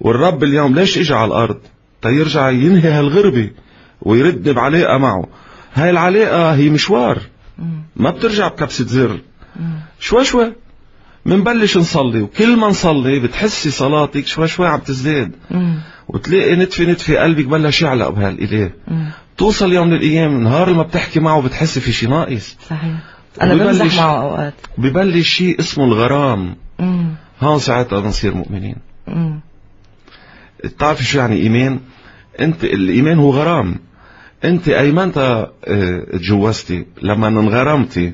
S2: والرب اليوم ليش اجى على الأرض؟ تيرجع ينهي هالغربة ويردني بعلاقة معه. هاي العلاقة هي مشوار. ما بترجع بكبسة زر. شوي شوي. منبلش نصلي وكل ما نصلي بتحسي صلاتك شوي شوي عم تزداد. وتلاقي نتفة نتفة قلبك بلش يعلق بهالإله. توصل يوم من الأيام نهار ما بتحكي معه بتحسي في شي ناقص.
S1: صحيح.
S2: أنا
S1: بمزح معه أوقات.
S2: ببلش شيء اسمه الغرام.
S1: مم.
S2: هون ساعتها بنصير مؤمنين.
S1: مم.
S2: بتعرفي شو يعني إيمان؟ أنت الإيمان هو غرام. أنت ايمتى آه، تجوزتي لما انغرمتي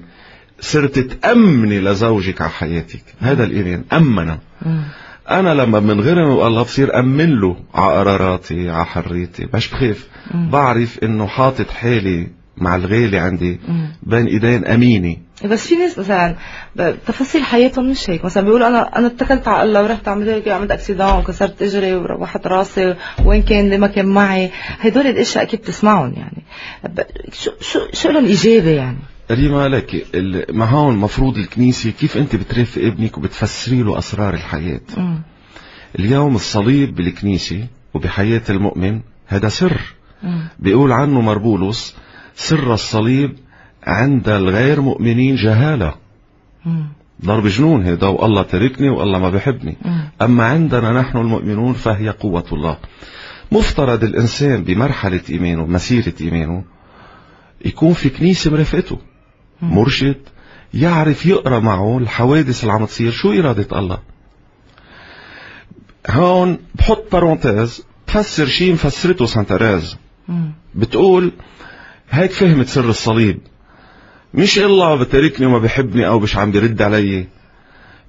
S2: صرت تأمني لزوجك على حياتك. هذا الإيمان أمنه.
S1: مم.
S2: أنا لما بنغرم والله بصير أمن له على قراراتي على حريتي. مش بخاف. بعرف إنه حاطط حالي مع الغالي عندي. بين إيدين أمينة.
S1: بس في ناس مثلا تفاصيل حياتهم مش هيك. مثلا بيقولوا أنا أنا اتكلت على الله ورحت عملت هيك عملت اكسيدون وكسرت اجري وروحت راسي وين كان اللي ما كان معي. هدول الأشياء أكيد بتسمعهم يعني. شو شو شو لهم إجابة يعني؟
S2: ريما لك ما هون مفروض الكنيسة كيف أنت بترافق ابنك وبتفسري له أسرار الحياة؟
S1: مم.
S2: اليوم الصليب بالكنيسة وبحياة المؤمن هذا سر. بيقول عنه مربولوس سر الصليب عند الغير مؤمنين جهالة. ضرب جنون هذا والله تركني والله ما بحبني. أما عندنا نحن المؤمنون فهي قوة الله. مفترض الإنسان بمرحلة إيمانه مسيرة إيمانه يكون في كنيسة مرافقته. مرشد يعرف يقرأ معه الحوادث اللي عم تصير شو إرادة الله؟ هون بحط parenthèse بفسر شيء مفسرته Sainte
S1: Thérèse.
S2: بتقول هيك فهمت سر الصليب. مش الله بتركني وما بحبني أو مش عم بيرد علي.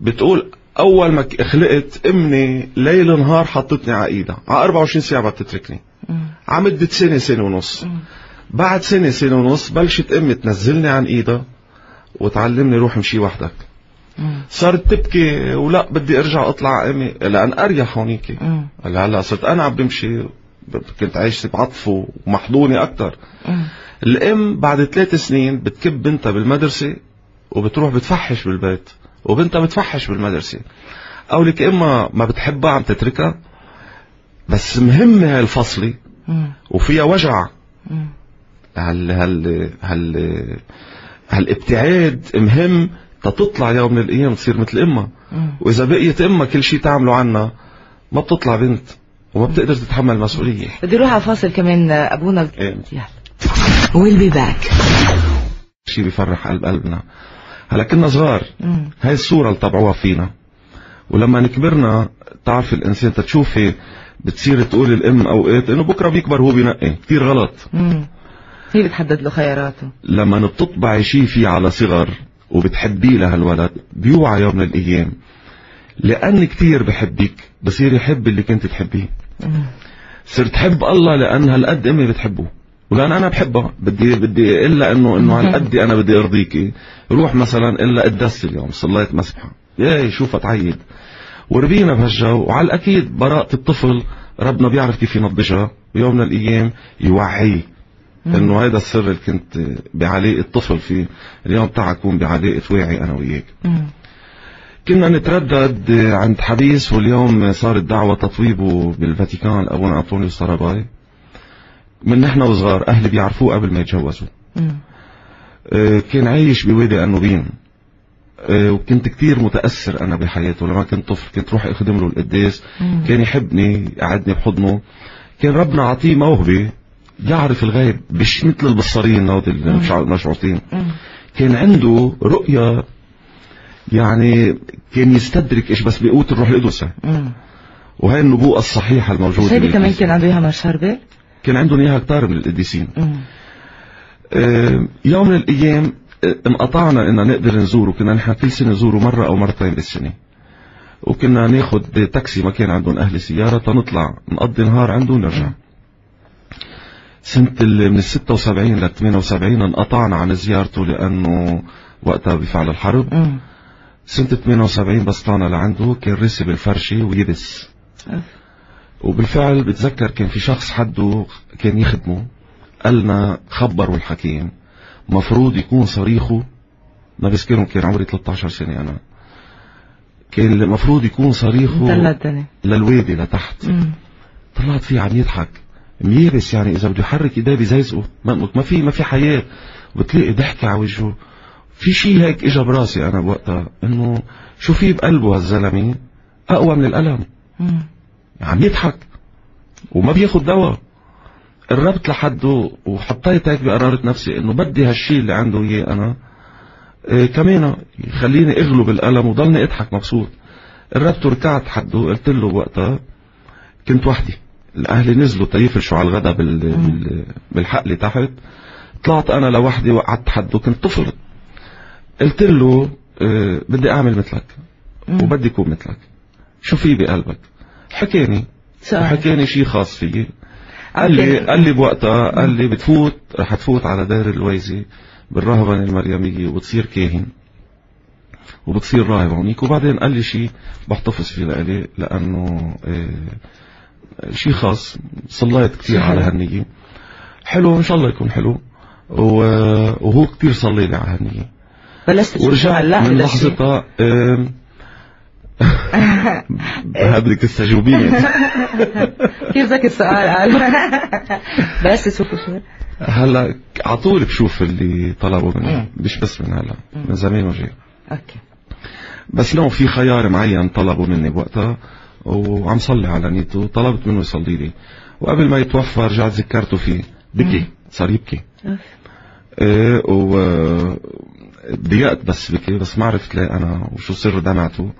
S2: بتقول أول ما خلقت امي ليل نهار حطتني على إيدها. على 24 ساعة بدها تتركني. على مدة سنة سنة ونص. بعد سنة سنة ونص بلشت أمي تنزلني عن إيدها وتعلمني روح امشي وحدك. صارت تبكي ولا بدي أرجع أطلع أمي لأن أريح هونيك. هلا هلا صرت أنا عم بمشي كنت عايش بعطف ومحضونة أكتر. الأم بعد ثلاث سنين بتكب بنتها بالمدرسة وبتروح بتفحش بالبيت وبنتها بتفحش بالمدرسة. أو لك اما ما بتحبها عم تتركها. بس مهمة هالفصلة وفيها وجع. هال هال هال هالابتعاد مهم تطلع يوم من الأيام تصير مثل أمها. وإذا بقيت أمها كل شيء تعمله عنا ما بتطلع بنت وما بتقدر تتحمل مسؤوليه
S1: بدي أروح على فاصل كمان أبونا.
S2: إيه.
S1: يلا. We'll be back.
S2: شيء بيفرح قلب قلبنا. هلا كنا صغار. هاي الصورة اللي طبعوها فينا. ولما كبرنا تعرف الإنسان تتشوفي بتصير تقول الأم أوقات إنه بكرة بيكبر هو بينقي. كتير غلط.
S1: مم. هي بتحدد له خياراته.
S2: لما بتطبعي شيء فيه على صغر وبتحبيه لهالولد بيوعى يوم من الأيام. لأن كتير بحبك بصير يحب اللي كنت تحبيه. صرت حب الله لأن هالقد أمي بتحبه. ولأن أنا بحبها بدي بدي إلا إنه إنه هالقد أنا بدي أرضيكي روح مثلا إلا قدست اليوم صليت مسبحة ياي شوفها تعيد. وربينا بهالجو وعلى الأكيد براءة الطفل ربنا بيعرف كيف ينضجها ويوم من الأيام يوعيه. إنه هذا السر اللي كنت بعلاقة طفل فيه اليوم تعال أكون بعلاقة واعي أنا وياك. كنا نتردد عند حديث واليوم صارت دعوة تطويبه بالفاتيكان ابونا انطونيوس طراباي من نحن وصغار أهلي بيعرفوه قبل ما يتجوزوا. آه، كان عايش بوادي النوبين آه، وكنت كتير متأثر أنا بحياته. لما كنت طفل كنت روح أخدم له القداس كان يحبني يقعدني بحضنه. كان ربنا عطيه موهبة يعرف الغيب مش مثل البصارين هودي المشعوطين كان عنده رؤية يعني كان يستدرك إيش بس بقوة الروح القدس. وهي النبوءة الصحيحة الموجودة
S1: سيدي كمان. كان عنده اياها مع شربل
S2: كان عندهم إياها كتار من القديسين. آه، يوم من الأيام آه، انقطعنا إن نقدر نزوره. كنا نحن كل سنة نزوره مرة أو مرتين بالسنه وكنا ناخد تاكسي ما كان عندهم أهل سياره تنطلع نقضي نهار عنده ونرجع. سنة من ال 76 لل 78 انقطعنا عن زيارته لأنه وقتها بفعل الحرب. سنة 78 بس طلعنا لعنده كان رسي بالفرشة ويبس. وبالفعل بتذكر كان في شخص حده كان يخدمه قالنا خبروا الحكيم مفروض يكون صريخه ما بذكرهم كان عمري 13 سنة أنا. كان المفروض يكون صريخه للوادي لتحت. طلعت فيه عم يضحك. ميابس يعني إذا بده يحرك إيديه بيزيزقه ما ما في ما في حياة. بتلاقي ضحكة على وجهه. في شيء هيك اجى براسي أنا بوقتها إنه شو في بقلبه هالزلمة؟ أقوى من الألم.
S1: مم.
S2: عم يضحك وما بياخد دواء. قربت لحده وحطيت هيك بقرارة نفسي إنه بدي هالشيء اللي عنده إياه أنا إيه كمان يخليني أغلب الألم وضلني أضحك مبسوط. قربت وركعت حده قلت له وقتها كنت وحدي. الأهل نزلوا تيفرشوا على الغدا بال... بال... بالحقل تحت. طلعت أنا لوحدي وقعدت حده كنت طفل. قلت له إيه بدي أعمل مثلك وبدي اكون مثلك. شو في بقلبك؟ حكاني
S1: سؤال
S2: حكاني شيء خاص فيي. قال لي. قال لي بوقتها قال لي بتفوت رح تفوت على دير اللويزة بالرهبنة المريمية وبتصير كاهن. وبتصير راهب هونيك. وبعدين قال لي شيء بحتفظ فيه لإلي لأنه آه، شيء خاص. صليت كثير. على هالنية. حلو إن شاء الله يكون حلو. وهو كثير صلي لي على هالنية.
S1: بلشت
S2: ورجعت من؟ لحظتها بدك تستجوبيني <laughs>
S1: كيف ذاك السؤال؟ قال. بلشت تشوفه شو.
S2: هلا على طول بشوف اللي طلبوا مني. مش بس من هلا من زمان وجاي.
S1: أوكي.
S2: بس لو في خيار معين طلبوا مني بوقتها وعم صلي على نيته طلبت منه يصلي لي. وقبل ما يتوفى رجعت ذكرته فيه. بكي صار يبكي. إيه و ضيقت بس بكي بس ما عرفت ليه أنا وشو سر دمعته.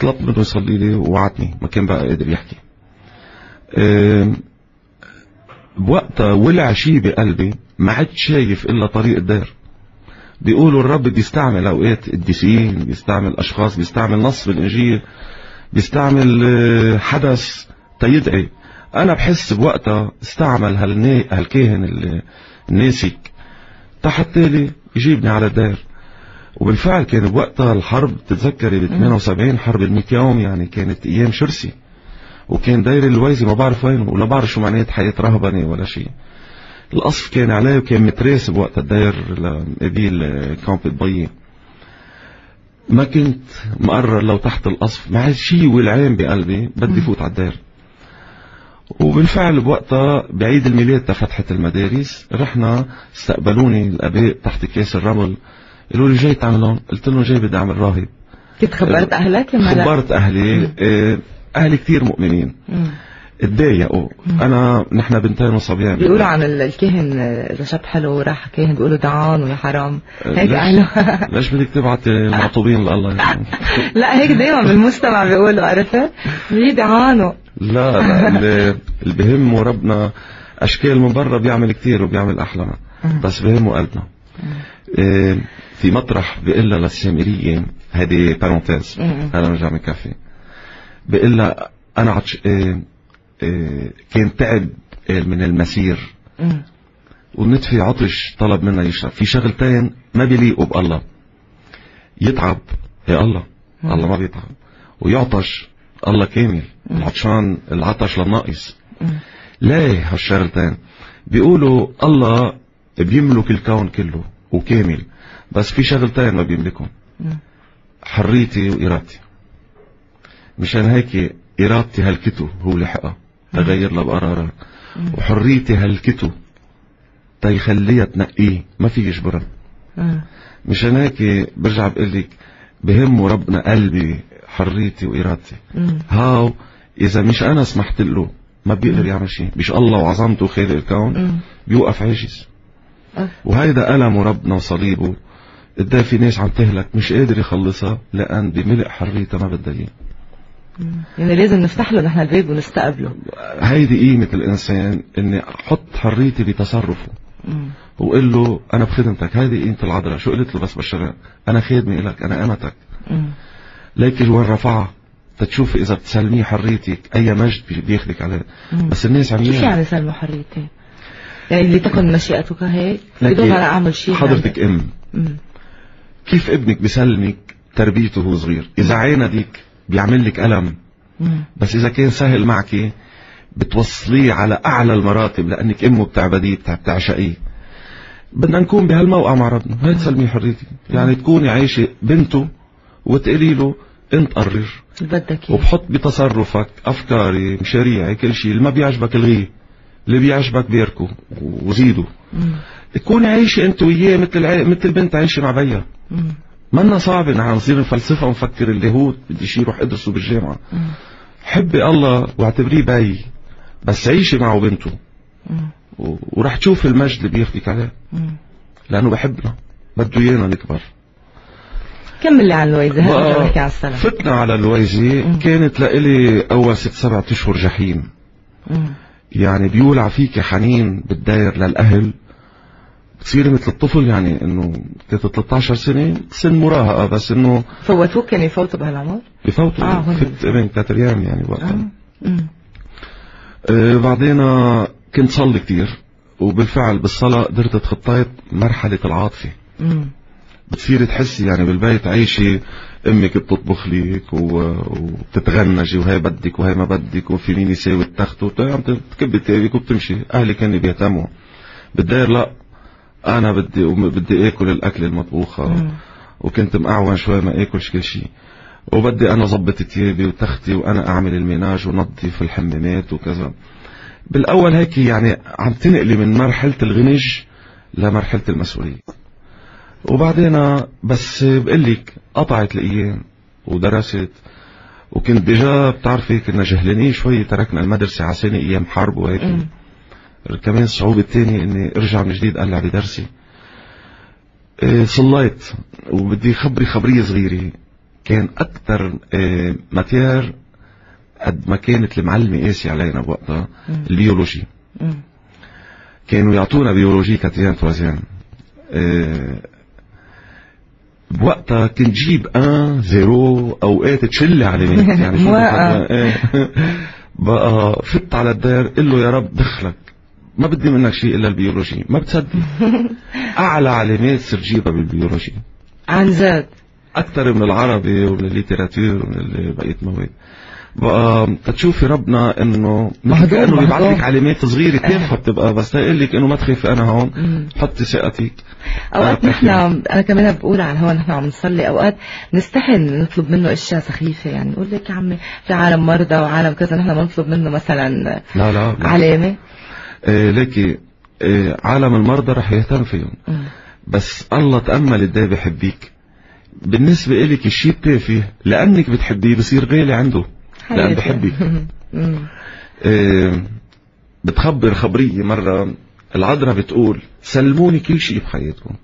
S2: طلبت منه يصلي لي ووعدني ما كان بقى قادر يحكي. بوقتها ولع شيء بقلبي ما عدت شايف إلا طريق الدار بيقولوا الرب بيستعمل أوقات قديسين بيستعمل أشخاص بيستعمل نص بالإنجيل بيستعمل آه، حدث تيدعي. أنا بحس بوقتها استعمل هالكاهن ال- الناسك تحت لي يجيبني على الدار وبالفعل كان بوقتها الحرب تتذكري ب 78 حرب ال 100 يوم يعني كانت أيام شرسه وكان داير الويزي ما بعرف وينه ولا بعرف شو معنات حياة رهبنة ولا شيء. القصف كان عليه وكان متراسب وقت الداير لقبيل كامب بيي ما كنت مقرر لو تحت القصف عاد شيء والعين بقلبي بدي فوت على الدار وبالفعل بوقتها بعيد الميلاد تفتحت المدارس رحنا استقبلوني الأباء تحت كاس الرمل. قالوا لي جاي تعمل هون. قلت لهم جاي بدي أعمل راهب.
S1: كنت خبرت أهلك لا؟
S2: خبرت أهلي. آه، أهلي كثير مؤمنين. اتضايقوا. أنا نحن بنتين وصبيان
S1: بيقولوا عن ال- الكاهن اذا شاب حلو وراح كاهن بيقولوا دعان ويا حرام. هيك قالوا. <laughs>
S2: ليش بدك تبعت المعطوبين لله؟ يعني؟
S1: لا هيك دايما بالمجتمع بيقولوا عرفت؟ ليه ضيعانه
S2: لا لا اللي بهمه ربنا أشكال من برا بيعمل كثير وبيعمل أحلى. بس بهمه قلبنا. إيه، في مطرح بيقول لها للسامريه هذه parenthèse
S1: مم.
S2: هلا نرجع منكفي. بيقول لها أنا عطش إيه إيه كان تعب إيه، من المسير.
S1: مم.
S2: والنتفي عطش طلب منا يشرب. في شغلتين ما بيليقوا بألله. يتعب. يا الله.
S1: مم.
S2: الله ما بيتعب. ويعطش الله كامل. العطشان العطش للناقص. ليه هالشغلتين بيقولوا الله بيملك الكون كله وكامل. بس في شغلتين ما بيملكهم.
S1: مم.
S2: حريتي وإرادتي. مشان هيك إرادتي هلكته هو لحقها. تغير لها بقرارها. وحريتي هلكته. تيخليها تنقيه. ما في يجبرها. مشان هيك برجع بقول لك بهمه ربنا قلبي حريتي وإرادتي. هاو إذا مش أنا سمحت له ما بيقدر يعمل شيء. مش الله وعظمته خالق الكون. بيوقف عاجز
S1: أه.
S2: وهيدا ألم ربنا وصليبه. قدام في ناس عم تهلك مش قادر يخلصها لأن بملء حريتها ما بدها إياه
S1: يعني لازم نفتح له نحن الباب ونستقبله
S2: هيدي قيمة الإنسان إني أحط حريتي بتصرفه
S1: مم.
S2: وقول له أنا بخدمتك هيدي قيمة العذراء شو قلت له بس بشرك أنا خادمي إلك أنا أمتك. لكن وين رفعها تتشوف إذا بتسلميه حريتك أي مجد بي- بياخدك عليه. بس الناس عم يعملوا.
S1: يعني سلم حريتي؟ يعني لتكن مشيئتك هيك بدون أنا أعمل شيء
S2: حضرتك أم
S1: مم.
S2: كيف ابنك بسلمك تربيته وهو صغير؟ إذا عيندك بيعمل لك ألم.
S1: مم.
S2: بس إذا كان سهل معك بتوصليه على أعلى المراتب لأنك أمه بتعبديه بتع- بتعشقيه. بدنا نكون بهالموقع مع ربنا هاي تسلمي حريتي. يعني تكوني عايشة بنته وتقولي له أنت قرر.
S1: بدك
S2: وبحط بتصرفك أفكاري مشاريعي كل شيء اللي ما بيعجبك الغيه اللي بيعجبك بيركو وزيدوا
S1: مم.
S2: تكوني عايشة أنت وياه مثل. مثل بنت عايشة مع بيها. منا صعب إن نصير نفلسفها ونفكر اللاهوت بدي شي يروح ادرسه بالجامعة. حبي الله واعتبريه بي بس عيشي معه بنته
S1: مم.
S2: و... ورح تشوف المجد اللي بياخدك عليه. لأنه بحبنا بده إيانا نكبر
S1: كمل لي عن الويزة هلا نحكي عن السلام
S2: فتنا على الويزي. كانت لإلي أول ست سبعة أشهر جحيم
S1: مم.
S2: يعني بيولع فيك حنين بالداير للأهل بتصيري مثل الطفل يعني إنه كنت 13 سنة سن مراهقة بس إنه
S1: فوتوك كان يفوتوا بهالعمر؟
S2: بفوتوا
S1: آه، هون.
S2: كنت ابن ثلاث أيام يعني وقتها.
S1: آه مم.
S2: آه بعدين كنت صلي كتير وبالفعل بالصلاة قدرت اتخطيت مرحلة العاطفة.
S1: مم.
S2: بتصيري تحسي يعني بالبيت عايشة أمك بتطبخ لك وبتتغنجي وهي بدك وهي ما بدك وفي مين يساوي التخت وت- عم تكب تابك وبتمشي. أهلي كانوا بيهتموا. بالداير لا أنا بدي بدي آكل الاكل المطبوخة.
S1: مم.
S2: وكنت مقعون شوي ما اكلش كل شيء وبدي أنا ظبط تيابي وتختي وأنا أعمل الميناج ونظف الحمامات وكذا. بالأول هيك يعني عم تنقلي من مرحلة الغنج لمرحلة المسؤولية. وبعدين بس بقلك قطعت الأيام ودرست. وكنت déjà بتعرفي كنا جهلانين شوي تركنا المدرسة على سنة أيام حرب وهيك.
S1: مم.
S2: كمان الصعوبة الثانية إني أرجع من جديد اقلع بدرسي. إيه، صليت وبدي خبري خبرية صغيرة. كان أكثر إيه، matière قد ما كانت المعلمة قاسية علينا بوقتها. ال
S1: biologie.
S2: كانوا يعطونا biologie quatrième troisième إيه، بوقتها كنت جيب un zéro أوقات تشلي علامات يعني. <laughs> بقى فت على الدار قل له يا رب دخلك. ما بدي منك شيء إلا ال biologie. ما بتصدق. <laughs> أعلى علامات صرت جيبها بال biologie.
S1: عن جد؟
S2: أكثر من العربي ومن ال littérature ومن بقية مواد. بقى تشوفي ربنا إنه
S1: مهضوم،
S2: كأنه بيبعث. لك علامات صغيرة. تافهه بتبقى؟ بس يقول لك إنه ما تخافي أنا هون. حطي ثقتك.
S1: أوقات
S2: أنا
S1: نحن. أنا كمان بقول على هون نحن عم نصلي. أوقات نستحي نطلب منه أشياء سخيفة. يعني نقول لك يا عمي في عالم مرضى وعالم كذا نحن ما نطلب منه مثلا
S2: لا لا, لا.
S1: علامة.
S2: آه ليكي آه عالم المرضى رح يهتم فيهم.
S1: مم.
S2: بس الله تأمل إيه بحبيك. بالنسبة إلك الشيء التافه لأنك بتحبيه بصير غالي عنده. لأن. بحبك. <laughs> آه، بتخبر خبرية مرة. العذراء بتقول سلموني كل شيء بحياتكم.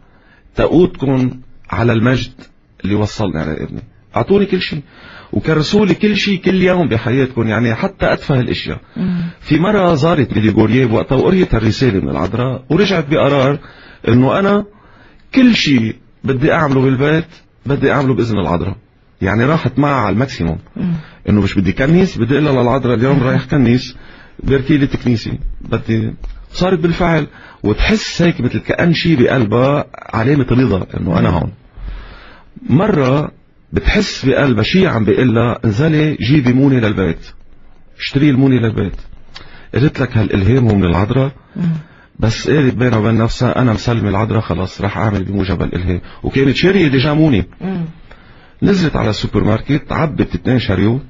S2: تقودكم على المجد اللي وصلني على ابني. أعطوني كل شيء وكرسوا لي كل شيء كل يوم بحياتكم يعني حتى أتفه
S1: الأشياء.
S2: في مرة زارت بيلي جورييف وقتها وقريت الرسالة من العذراء ورجعت بقرار إنه أنا كل شيء بدي أعمله بالبيت بدي أعمله بإذن العذراء. يعني راحت معها على ال
S1: maximum.
S2: إنه مش بدي كنيس بدي أقول للعذراء اليوم رايح كنيس باركي لي كنيسه بقى صارت بالفعل. وتحس هيك مثل كأن شيء بقلبها علامة رضا إنه أنا هون. مرة بتحس بقلبها. شيء عم بيقول لها انزلي جيبي مونة للبيت. اشتري المونة للبيت. قلت لك هالإلهام هو من العذراء. بس قالت بينها وبين نفسها أنا مسلمة العذراء خلاص راح أعمل بموجب الالهام وكانت شارية déjà
S1: مونة.
S2: نزلت على السوبر ماركت عبت اثنين شاريو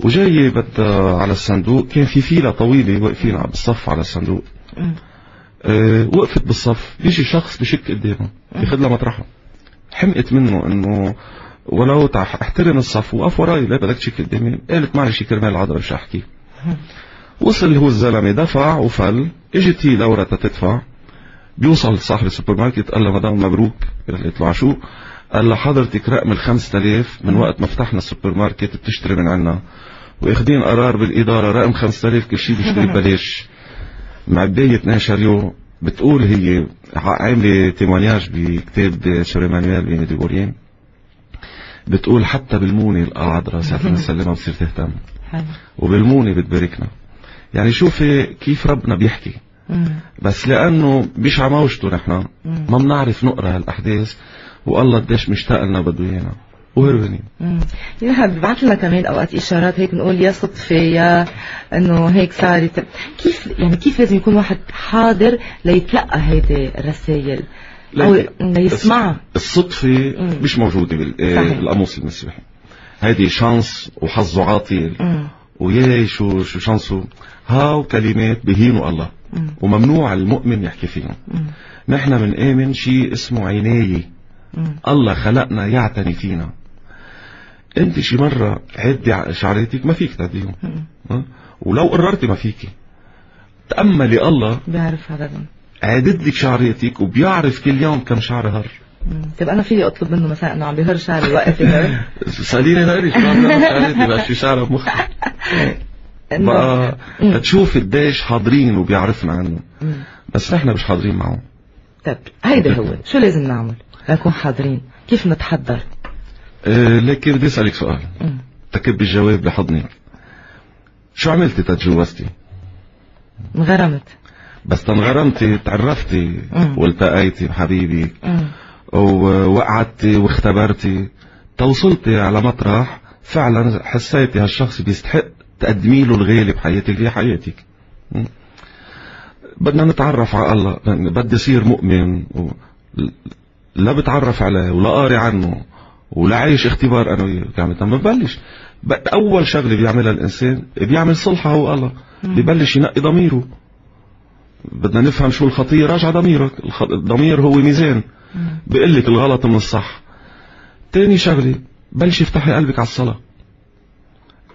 S2: وجاية بدها على الصندوق. كان في فيلة طويلة واقفين بالصف على الصندوق. أه وقفت بالصف. بيجي شخص بشك قدامها ياخذ لها مطرحها حمقت منه إنه ولو احترم الصف وقف وراي لا بدك تشك قدامي قالت معلش كرمال العذراء مش أحكي. وصل هو الزلمة دفع وفل. إجت هي لورا تدفع. بيوصل صاحب السوبر ماركت قال له مدام مبروك. قالت له عشو قال له حضرتك رقم ال 5000 من وقت ما فتحنا السوبر ماركت بتشتري من عنا. واخدين قرار بالإدارة رقم 5000 كل شيء بيشتري <laughs> ببلاش. معباية 12 يورو بتقول هي عاملة témoignage بكتاب Soeur Emmanuel بميديغوريين بتقول حتى بالمونة العذراء ساعة ما نسلمها بتصير تهتم.
S1: حلو.
S2: وبالمونة بتباركنا. يعني شوفي كيف ربنا بيحكي. بس لأنه مش عموشته نحن. ما بنعرف نقرأ هالأحداث. والله قديش مشتاق لنا بده إيانا. وهربانين.
S1: يعني نحن ببعث لنا كمان أوقات إشارات هيك نقول يا صدفة يا إنه هيك صارت. كيف يعني كيف لازم يكون واحد حاضر ليتلقى هيدي الرسائل؟ أو
S2: لكن
S1: ليسمعها
S2: الصدفة. مش موجودة آه،. بالقاموس المسيحي هذه شانس وحظه عاطل. وياي شو شو شانسه هاو كلمات بهينوا الله
S1: مم.
S2: وممنوع المؤمن يحكي فيهم. نحن بنآمن شيء اسمه عناية. الله خلقنا يعتني فينا أنت شي مرة عدي شعريتك ما فيك تعديهم؟ ولو قررتي ما فيكي تأملي الله
S1: بيعرف عددهم
S2: عدد لك شعريتك وبيعرف كل يوم كم شعر هر.
S1: طيب أنا فيني أطلب منه مثلا إنه عم بيهر شعري وقت هيك <laughs>
S2: سأليني غيري شو عم بعمل شعريتي <laughs> بقى شعر بمخي بقى. تشوف قديش حاضرين وبيعرفنا عنه. بس نحن مش حاضرين معه
S1: طيب هيدا هو. شو لازم نعمل؟ لنكون حاضرين. كيف نتحضر؟
S2: أه لكن بدي أسألك سؤال. تكب الجواب بحضنك. شو عملتي تتجوزتي
S1: انغرمت.
S2: بس تنغرمتي تعرفتي. والتقيتي بحبيبك
S1: مم.
S2: ووقعدتي واختبرتي. توصلتي على مطرح فعلا حسيتي هالشخص بيستحق تقدمي له الغالي بحياتك هي حياتك? بدنا نتعرف على الله بدي يصير مؤمن. و... لا بتعرف عليه ولا قاري عنه ولا عايش اختبار أنا وياه. يعني لما ببلش. اول شغلة بيعملها الإنسان بيعمل صلحة هو الله. ببلش ينقي ضميره. بدنا نفهم شو الخطية راجع ضميرك. الضمير هو ميزان. بقول لك الغلط من الصح. تاني شغلة بلشي افتحي قلبك على الصلاة.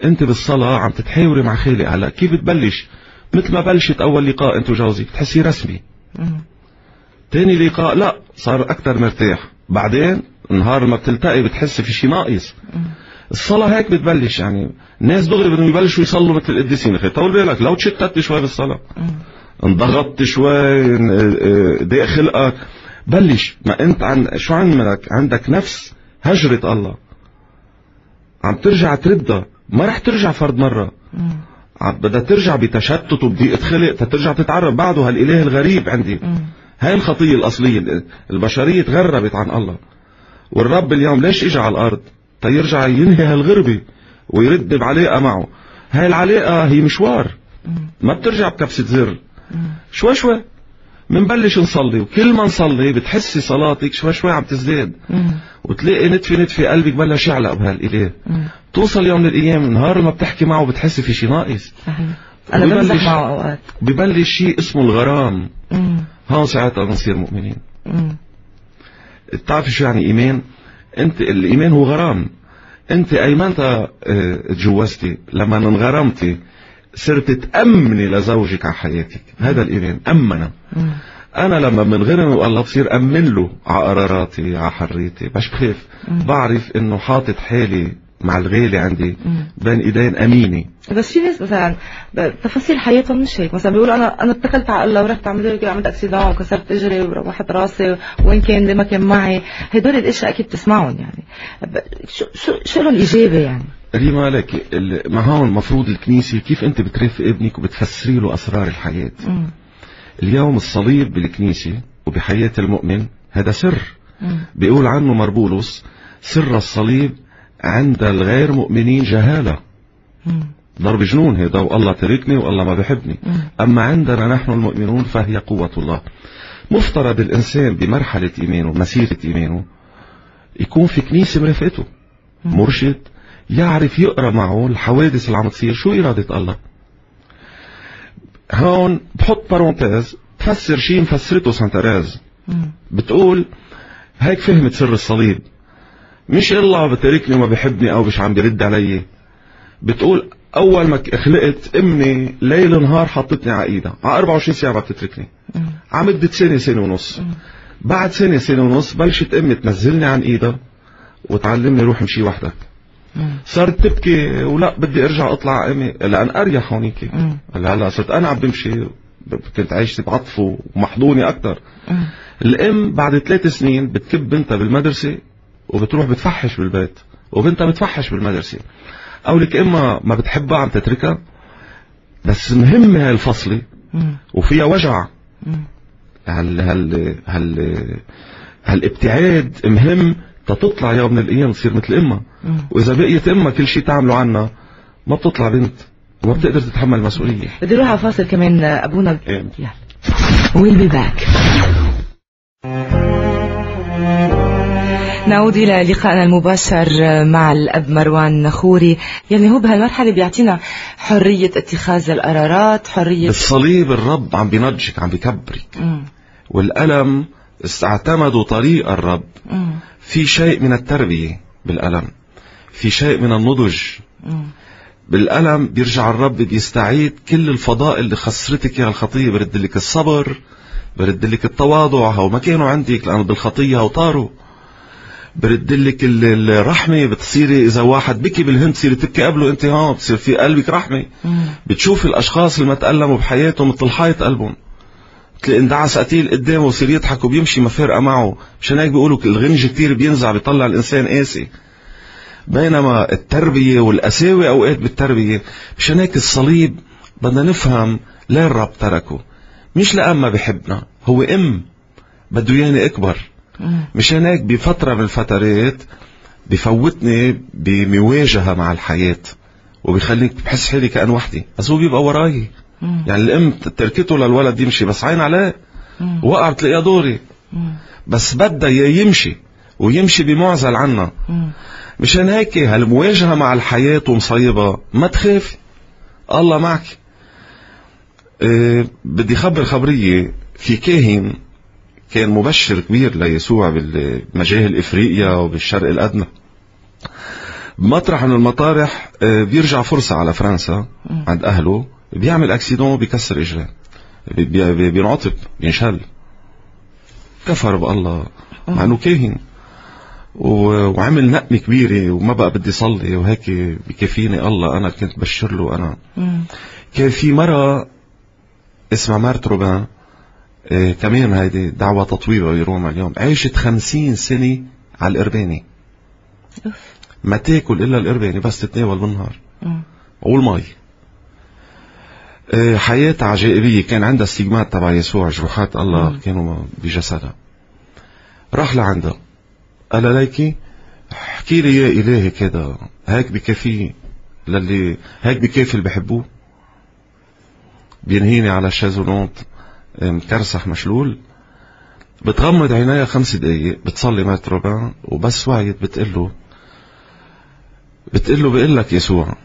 S2: انت بالصلاة عم تتحاوري مع خالق هلا. كيف بتبلش؟ مثل ما بلشت أول لقاء انت وجوزك بتحسي رسمي. تاني لقاء لا صار أكثر مرتاح. بعدين نهار ما بتلتقي بتحس في شيء ناقص. الصلاة هيك بتبلش يعني الناس دغري بدهم يبلشوا يصلوا مثل القديسين. أخي طول بالك لو تشتت شوي بالصلاة. انضغطت شوي ن- آه، ضاق خلقك بلش. ما انت عن شو عندك؟ عندك نفس هجرة الله. عم ترجع تردها. ما رح ترجع فرد مرة. عم بدها ترجع بتشتت وبضيقة خلق تترجع تتعرف بعده هالإله الغريب عندي. هاي الخطية الأصلية. البشرية تغربت عن الله. والرب اليوم ليش اجى على الأرض؟ تيرجع ينهي هالغربة ويرد بعلاقة معه. هاي العلاقة هي مشوار. ما بترجع بكبسة زر. شوي شوي. منبلش نصلي وكل ما نصلي بتحسي صلاتك شوي شوي عم تزداد. وتلاقي نتفة نتفة قلبك بلش يعلق بهالإله. توصل يوم من الأيام نهار ما بتحكي معه بتحسي في شي ناقص.
S1: صحيح. أنا بمزح معه أوقات.
S2: ببلش شيء اسمه الغرام. هون ساعتها بنصير مؤمنين. بتعرفي شو يعني إيمان؟ أنت الإيمان هو غرام. أنت أيمتى آه، تجوزتي لما انغرمتي صرت تأمني لزوجك على حياتك. هذا الإيمان. أمنا أنا لما بنغرم والله بصير أمن له على قراراتي على حريتي. باش بخاف بعرف إنه حاطط حالي مع الغالي عندي. بين إيدين أمينة.
S1: بس في ناس مثلا تفاصيل حياتهم مش هيك. مثلا بيقولوا أنا أنا اتكلت على الله ورحت عملت عملت اكسيدون وكسرت اجري وروحت راسي وين كان ما كان معي. هدول الأشياء أكيد بتسمعهم يعني. شو شو شو الاجابه يعني؟
S2: ريما لك ما هون المفروض الكنيسة كيف أنت بترافق ابنك وبتفسري له أسرار الحياة؟ م. اليوم الصليب بالكنيسة وبحياة المؤمن هذا سر. م. بيقول عنه مربولوس سر الصليب عند الغير مؤمنين جهالة. ضرب جنون هذا والله تركني والله ما بحبني. أما عندنا نحن المؤمنون فهي قوة الله. مفترض الإنسان بمرحلة إيمانه مسيرة إيمانه يكون في كنيسة مرافقته. مرشد يعرف يقرأ معه الحوادث اللي عم تصير. شو إرادة الله؟ هون بحط parenthèse تفسر شيء مفسرته Sainte Thérèse بتقول هيك فهمت سر الصليب. مش الله بتركني وما بحبني أو مش عم بيرد علي. بتقول أول ما خلقت امي ليل نهار حطتني على إيدها. على 24 ساعة ما بتتركني على مده سنة سنة ونص. بعد سنة سنة ونص بلشت أمي تنزلني عن إيدها وتعلمني روح امشي وحدك. صارت تبكي ولا بدي ارجع اطلع امي لأن اريح هونيك هلا هلا صرت أنا عم بمشي كنت عايشة بعطف ومحضوني أكثر الأم بعد ثلاث سنين بتكب بنتها بالمدرسة وبتروح بتفحش بالبيت وبنتها بتفحش بالمدرسة. أو لك اما ما بتحبها عم تتركها بس مهمة هاي الفصلة وفيها وجع. هال هال هال هالابتعاد مهم تطلع يوم من الأيام تصير مثل إمها. وإذا بقيت إمها كل شيء تعمله عنا ما بتطلع بنت وما بتقدر تتحمل المسؤولية.
S1: بدي أروح على فاصل كمان أبونا.
S2: إيه.
S1: We'll be back. نعود إلى لقائنا المباشر مع الأب مروان نخوري. يعني هو بهالمرحلة بيعطينا حرية اتخاذ القرارات حرية
S2: الصليب الرب عم بينضجك عم بيكبرك والألم استعتمدوا طريق الرب. في شيء من التربية بالألم في شيء من النضج. بالألم بيرجع الرب بيستعيد كل الفضاء اللي خسرتك يا الخطية. برد لك الصبر برد لك التواضع. وما كانوا عندك لأنه بالخطية وطاروا. بردلك الرحمة. بتصيري إذا واحد بكي بالهند تصيري تبكي قبله. أنت هون بتصير في قلبك رحمة. بتشوف الأشخاص اللي ما تألموا بحياتهم مثل حيط قلبهم. تلاقي اندعس قتيل قدامه ويصير يضحك وبيمشي ما فارقة معه. مشان هيك بيقولوا الغنج كتير بينزع بيطلع الإنسان قاسي. بينما التربية والقساوة أوقات بالتربية. مشان هيك الصليب بدنا نفهم ليه الرب تركه. مش لأن ما بحبنا هو أم بده ياني أكبر. مشان هيك بفترة من الفترات بفوتني بمواجهة مع الحياة. وبيخليك بحس حالي كأن وحدي. بس هو بيبقى وراي. يعني الام تركته للولد يمشي بس عين عليه. وقع بتلاقيها دوري. بس بدها يمشي ويمشي بمعزل عنا مشان هيك هالمواجهة مع الحياة ومصيبة ما تخاف. الله معك. أه بدي خبر خبرية. في كاهن كان مبشر كبير ليسوع بالمجاهل إفريقيا وبالشرق الأدنى. مطرح من المطارح آه، بيرجع فرصة على فرنسا عند أهله. بيعمل اكسيدون وبيكسر إجراه. بينعطب بينشل. كفر بالله. مع إنه كاهن. وعمل نقمة كبيرة وما بقى بدي صلي وهيك بكفيني الله أنا كنت بشر له أنا. كان في مرة اسمها مارت روبان إيه كمان هيدي دعوة تطويبة بروما اليوم. عيشت خمسين سنة على القرباني ما تاكل إلا القرباني بس تتناول بالنهار. والمي حياة عجائبية. كان عندها استجمات تبع يسوع جروحات الله
S1: مم.
S2: كانوا بجسدها. راح لعندها. قال ليكي احكي لي يا إلهي كده هيك بكفي للي هيك بكافي اللي بحبوه؟ بينهيني على الشازونوت مكرسح مشلول. بتغمض عينيها خمس دقايق بتصلي مات ربع وبس وعيت. بتقله بتقله بقول لك يسوع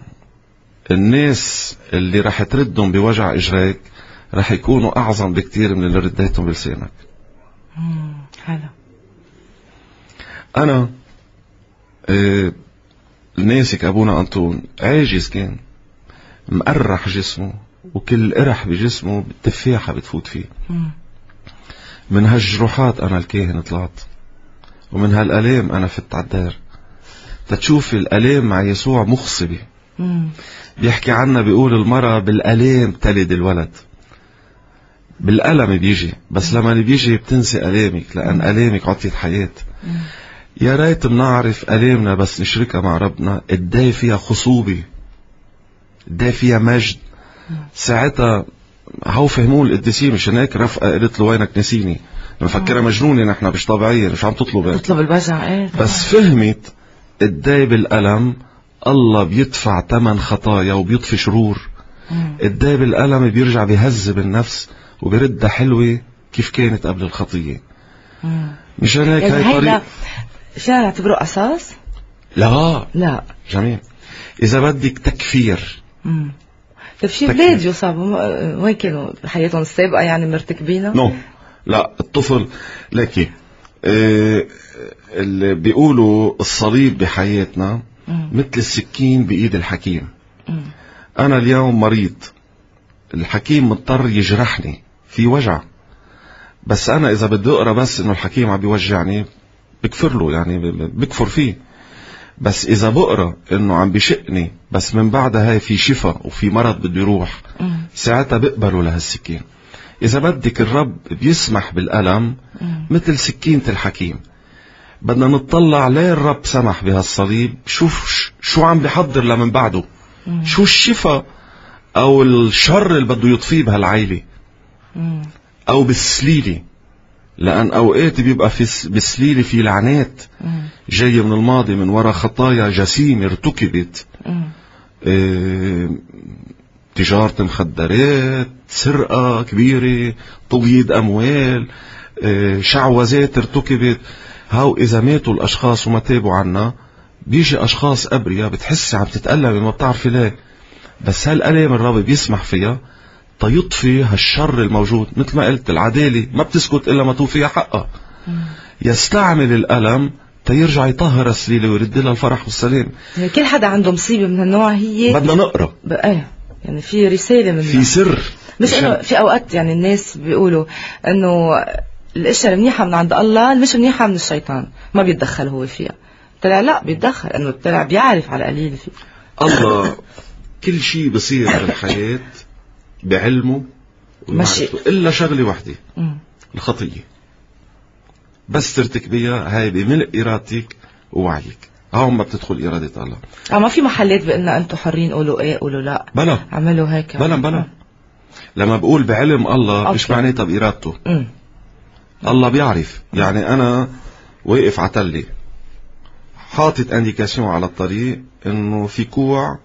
S2: الناس اللي رح تردهم بوجع إجريك رح يكونوا أعظم بكتير من اللي رديتهم بلسانك.
S1: حلو
S2: أنا آه ناسك أبونا أنطون عاجز كان مقرح جسمه وكل قرح بجسمه بالتفاحة بتفوت فيه
S1: مم.
S2: من هالجروحات أنا الكاهن طلعت ومن هالآلام أنا فت عالدار تتشوف الآلام مع يسوع مخصبة. بيحكي عنا بيقول المرأة بالالام تلد الولد. بالألم بيجي بس لما بيجي بتنسي ألامك لأن ألامك عطيت حياة. يا ريت بنعرف ألامنا بس نشركها مع ربنا. قديه فيها خصوبة. قديه فيها مجد. ساعتها هو فهموه القديسين مش هناك رفقة قالت له وينك نسيني؟ مفكرة مجنونة نحن مش طبيعية مش عم تطلب
S1: تطلب الوجع إيه.
S2: بس فهمت قديه بالألم الله بيدفع ثمن خطايا وبيطفي شرور
S1: مم.
S2: قديه بالألم بيرجع بيهذب النفس وبيردها حلوة كيف كانت قبل الخطية. مشان هيك هاي طريق
S1: فينا نعتبره أساس؟
S2: لا
S1: لا
S2: جميل إذا بدك تكفير
S1: مم. طيب شي
S2: تكفير.
S1: أولاد يصابوا وين كانوا بحياتهم السابقة يعني مرتكبينها؟
S2: نو لا الطفل لكن آه اللي بيقولوا الصليب بحياتنا. مثل السكين بإيد الحكيم. أنا اليوم مريض. الحكيم مضطر يجرحني في وجع. بس أنا إذا بدي أقرأ بس إنه الحكيم عم بيوجعني بكفر له يعني بكفر فيه. بس إذا بقرأ إنه عم بشقني بس من بعدها هاي في شفاء وفي مرض بده يروح. ساعتها بقبلوا لهالسكين. إذا بدك الرب بيسمح بالألم. مثل سكينة الحكيم. بدنا نطلع ليه الرب سمح بهالصليب شوف شو عم بحضر لمن بعده
S1: مم.
S2: شو الشفاء أو الشر اللي بده يطفيه بهالعيلة
S1: مم.
S2: أو بالسليلة لأن أوقات بيبقى في بالسليلة في لعنات
S1: مم.
S2: جاية من الماضي من وراء خطايا جسيمة ارتكبت
S1: مم.
S2: آه تجارة مخدرات سرقة كبيرة تبييض أموال آه شعوذات ارتكبت هاو إذا ماتوا الأشخاص وما تابوا عنا بيجي أشخاص أبرياء بتحسي عم تتألمي ما بتعرفي ليه. بس هالألام الرب بيسمح فيها تيطفي هالشر الموجود مثل ما قلت العدالة ما بتسكت إلا ما توفيها حقها. يستعمل الألم تيرجع يطهر السليلة ويرد لها الفرح والسلام.
S1: كل حدا عنده مصيبة من هالنوع هي
S2: بدنا نقرأ.
S1: إيه يعني في رسالة من
S2: في سر.
S1: مش إنه في أوقات يعني الناس بيقولوا إنه الأشياء المنيحه من عند الله مش منيحة من الشيطان ما بيتدخل هو فيها. طلع لا بيتدخل إنه طلع بيعرف على القليل فيه.
S2: الله كل شيء بصير بالحياة بعلمه إلا شغلة واحدة
S1: مم.
S2: الخطية. بس ترتكبيها هاي بملء إرادتك ووعيك. هون ما بتدخل إرادة الله.
S1: آه ما في محلات بقلنا أنتم حرين قولوا إيه قولوا لا.
S2: بلا.
S1: عملوا هيك.
S2: بلا بلا. لما بقول بعلم الله مش
S1: okay.
S2: معناتها بإرادته. الله بيعرف. يعني أنا واقف عتلي حاطط indication على الطريق إنه في كوع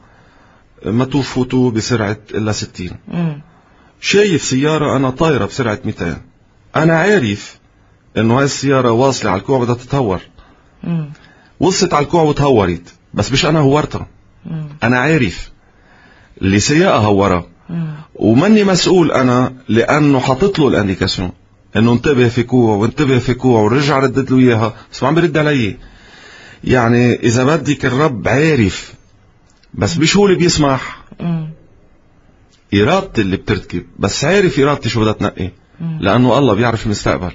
S2: ما تفوتوا بسرعة إلا 60
S1: امم
S2: شايف سيارة أنا طايرة بسرعة 200 أنا عارف إنه هاي السيارة واصلة على الكوع بدها تتهور. وصلت على الكوع وتهورت بس مش أنا هورتها. أنا عارف اللي سياقها هورها وماني مسؤول أنا لأنه حاطط له الأنديكاسيون إنه انتبه في كوع وانتبه في كوع ورجع ردت له إياها. بس ما عم برد علي. يعني إذا بدك الرب عارف بس مش هو اللي بيسمح. إرادتي اللي بترتكب بس عارف إرادتي شو بدها تنقي.
S1: مم.
S2: لأنه الله بيعرف المستقبل.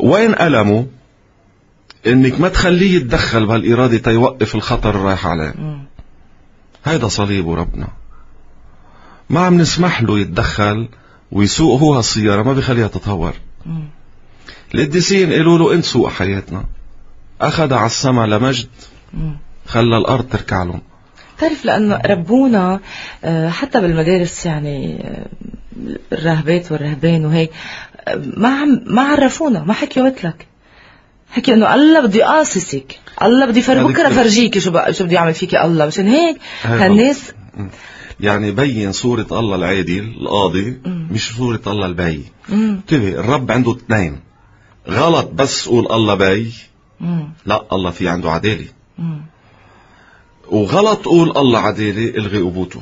S2: وين ألمه؟ إنك ما تخليه يتدخل بهالإرادة تيوقف الخطر الرايح عليه. هيدا صليب ربنا. ما عم نسمح له يتدخل ويسوق هو هالسيارة ما بيخليها تتهور. القديسين قالوا له إنت سوق حياتنا. أخذ على السما لمجد. خلى الأرض تركع لهم.
S1: تعرف لأنه ربونا آه، حتى بالمدارس يعني آه، الراهبات والرهبان وهيك آه، ما عم ما عرفونا ما حكيوا مثلك. حكي إنه الله بده يقاصصك الله بده يفرج
S2: هذيك بكرة
S1: فرجيكي شو بقى شو بده يعمل فيكي الله مشان هيك هالناس
S2: يعني بين صورة الله العادل القاضي. مش صورة الله البي. انتبه الرب عنده اثنين غلط بس قول الله بي. لا الله في عنده عدالة. وغلط قول الله عدالة الغي أبوته.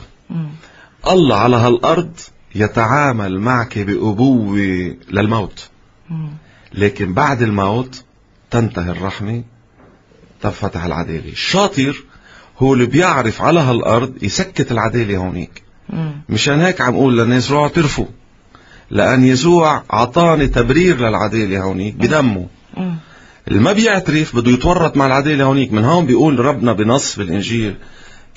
S2: الله على هالأرض يتعامل معك بأبوة للموت. لكن بعد الموت تنتهي الرحمة تنفتح العدالة الشاطر هو اللي بيعرف على هالأرض يسكت العدالة هونيك. مشان هيك عم قول للناس روحوا اعترفوا. لأن يسوع عطاني تبرير للعدالة هونيك بدمه. اللي ما بيعترف بده يتورط مع العدالة هونيك. من هون بيقول ربنا بنص بالإنجيل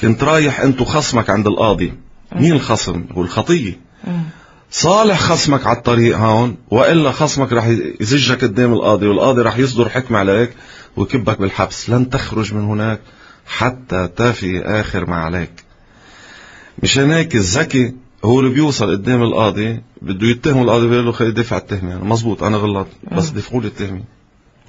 S2: كنت رايح أنتو خصمك عند القاضي. مين الخصم؟ هو الخطية.
S1: مم.
S2: صالح خصمك على الطريق هون وإلا خصمك رح يزجك قدام القاضي والقاضي رح يصدر حكم عليك ويكبك بالحبس. لن تخرج من هناك. حتى تفي آخر ما عليك. مشان هيك الذكي هو اللي بيوصل قدام القاضي بده يتهم القاضي بيقول له خلي دفع التهمة. مزبوط أنا غلط بس دفعوا لي التهمة.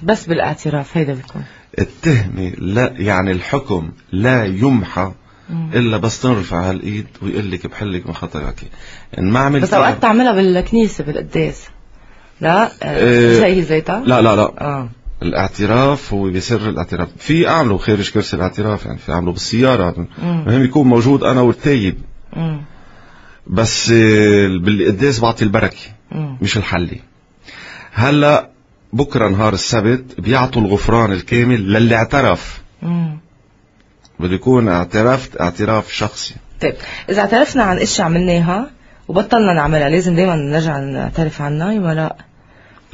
S1: بس بالاعتراف هيدا بيكون.
S2: التهمة لا يعني الحكم لا يمحى
S1: مم.
S2: إلا بس تنرفع هالإيد ويقول لك بحلك من خطاياك إن ما عملت
S1: بس أوقات تعملها بالكنيسة بالقداس. لا
S2: إيه.
S1: آه. زي زيتا
S2: لا لا لا.
S1: آه.
S2: الاعتراف هو بسر الاعتراف في أعملوا خارج كرسي الاعتراف يعني في أعملوا بالسيارة
S1: مم.
S2: المهم يكون موجود أنا والتايب. بس بالقداس بعطي البركة
S1: مم.
S2: مش الحلة هلأ بكرة نهار السبت بيعطوا الغفران الكامل للي اعترف. بده يكون اعترفت اعتراف شخصي
S1: طيب إذا اعترفنا عن اشياء عملناها وبطلنا نعملها لازم دايما نرجع نعترف عنها ولا لا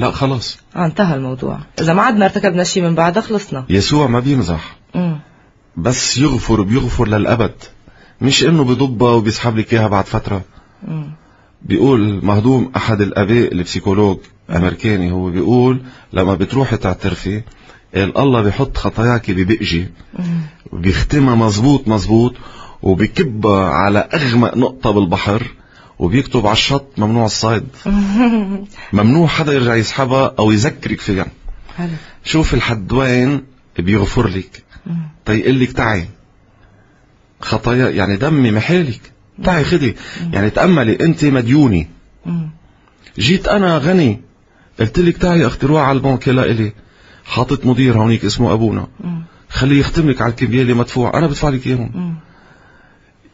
S2: لا خلاص.
S1: آه انتهى الموضوع. إذا ما عدنا ارتكبنا شيء من بعدها خلصنا.
S2: يسوع ما بيمزح.
S1: مم.
S2: بس يغفر بيغفر للأبد. مش إنه بضبها وبيسحب لك إياها بعد فترة.
S1: مم.
S2: بيقول مهضوم أحد الأباء البسيكولوج أمريكاني هو بيقول لما بتروحي تعترفي قال الله بيحط خطاياك ببقجة
S1: مم.
S2: بيختمها مزبوط مزبوط وبيكبها على أغمق نقطة بالبحر. وبيكتب على الشط ممنوع الصيد. <laughs> ممنوع حدا يرجع يسحبها أو يذكرك فيها.
S1: حلو.
S2: شوف لحد وين بيغفر لك. تيقول لك تعي. خطايا يعني دمي محالك تعي خدي. يعني تأملي أنت مديوني. جيت أنا غني. قلت لك تعي أختي روح على البنك لا إلي. حاطط مدير هونيك اسمه
S1: أبونا.
S2: خليه يختم لك على الكمية اللي مدفوع. أنا بدفع لك
S1: إياهم.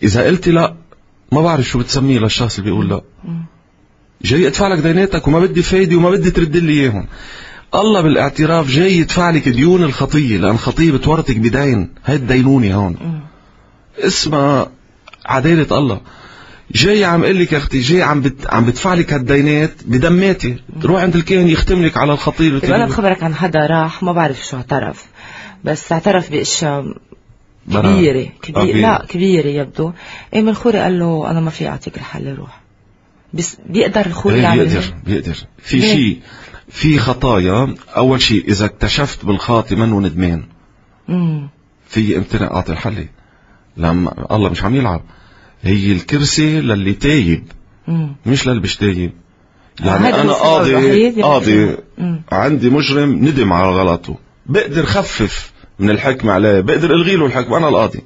S2: إذا قلتي لا ما بعرف شو بتسميه للشخص اللي بيقول لا. جاي ادفع لك ديناتك وما بدي فايدة وما بدي ترد لي إياهم. الله بالاعتراف جاي يدفع لك ديون الخطية لأن الخطية بتورطك بدين. هاي الدينونة هون. اسمها عدالة الله. جاي عم قل لك يا أختي جاي عم بت... عم بدفع لك هالدينات بدماتي. تروح عند الكاهن يختم لك على الخطية
S1: طيب
S2: أنا
S1: بخبرك عن حدا راح ما بعرف شو اعترف. بس اعترف
S2: بأشياء
S1: كبيرة. كبيرة.
S2: أبي-
S1: لا كبيرة يبدو. ايمن الخوري قال له أنا ما في أعطيك الحل روح. بس بيقدر الخوري
S2: إيه
S1: يعمل
S2: بيقدر؟ بيقدر. في؟ شيء في خطايا. أول شيء إذا اكتشفت بالخاطي منه ندمان. في امتناع أعطي الحل. لما الله مش عم يلعب. هي الكرسي للي تايب. مش للي مش تايب.
S1: هذا
S2: يعني
S1: أنا
S2: قاضي قاضي. عندي مجرم ندم على غلطه. بقدر خفف. من الحكم عليه بقدر الغي له الحكم أنا القاضي.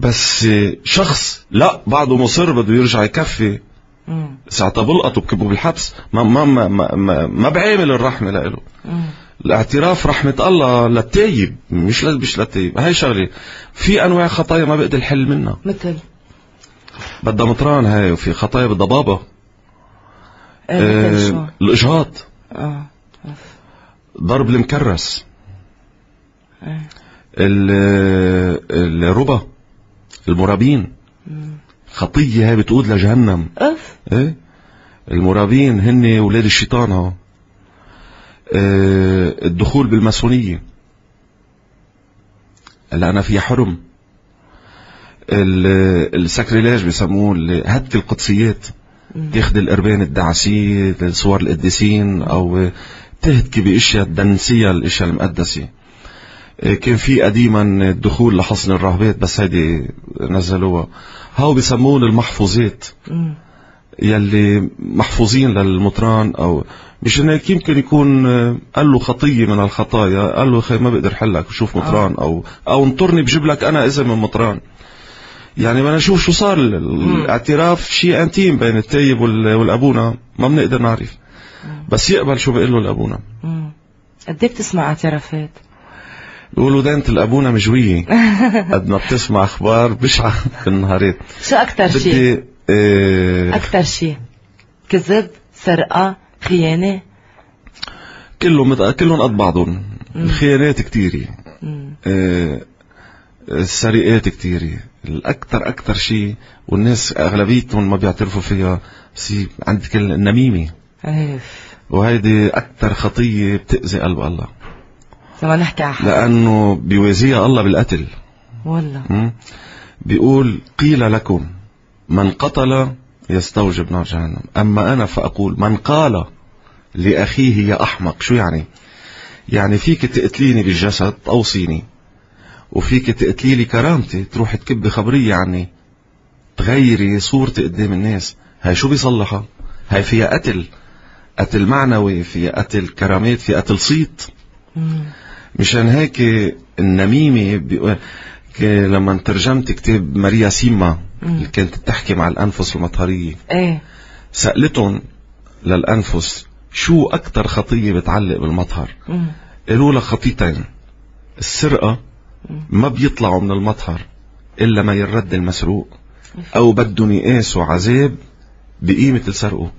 S2: بس شخص لا بعده مصر بده يرجع يكفي. ساعتها بلقطه بكبه بالحبس ما ما ما ما, ما, بعامل الرحمة لإله. الاعتراف رحمة الله للتايب مش مش للتايب. هاي شغلة. في أنواع خطايا ما بقدر الحل منها.
S1: مثل؟
S2: بدها مطران هاي وفي خطايا بدها بابا. آه الإجهاض
S1: آه
S2: ضرب المكرس. ال- الربا المرابين. خطية هاي بتقود لجهنم.
S1: اف
S2: إيه. المرابين هن ولاد الشيطان ها. آه الدخول بالماسونية. هلا أنا فيها حرم. ال- ال sacrilège بيسموه هتك القدسيات. تاخذ القربان الدعسية صور القديسين أو تهتكي بأشياء تدنسيها الأشياء المقدسة. إيه، كان في قديما الدخول لحصن الراهبات بس هيدي نزلوها. هاو بسمون المحفوظات. يلي محفوظين للمطران أو مشان هيك يمكن يكون آه، قال له خطية من الخطايا قال له خي ما بقدر حلك شوف مطران. آه. أو أو انطرني بجيب لك أنا اذا من مطران. يعني بدنا نشوف شو صار. الاعتراف شيء intime بين التايب والأبونا. ما بنقدر نعرف. بس يقبل شو بيقول له الأبونا.
S1: قد إيه بتسمع
S2: بيقولوا دينة الأبونا مجوية <laughs> قد ما بتسمع أخبار بشعة بالنهارات
S1: شو أكثر شيء؟ آه أكثر شيء. كذب سرقة خيانة؟
S2: كلهم مت... كلهم قد بعضهم. الخيانات كثيرة آه السرقات كثيرة الأكثر أكثر شيء والناس أغلبيتهم ما بيعترفوا فيها بس عندك النميمة. وهيدي أكثر خطية بتأذي قلب الله.
S1: لما نحكي عن
S2: لأنه بيوازيها الله بالقتل.
S1: والله.
S2: بيقول قيل لكم من قتل يستوجب نار جهنم. أما أنا فأقول من قال لأخيه يا أحمق شو يعني؟ يعني فيك تقتليني بالجسد توصيني وفيك تقتلي لي كرامتي تروح تكبي خبرية عني تغيري صورتي قدام الناس. هاي شو بيصلحها؟ هاي فيها قتل. قتل معنوي فيها قتل كرامات فيها قتل صيت. مشان هيك النميمة. لما ترجمت كتاب ماريا سيما اللي كانت تحكي مع الأنفس المطهرية
S1: إيه.
S2: سألتهم للأنفس شو أكتر خطية بتعلق بالمطهر؟ قالوا لها خطيتين السرقة ما بيطلعوا من المطهر إلا ما يرد المسروق أو بدهم يقاسوا عذاب بقيمة السرقة.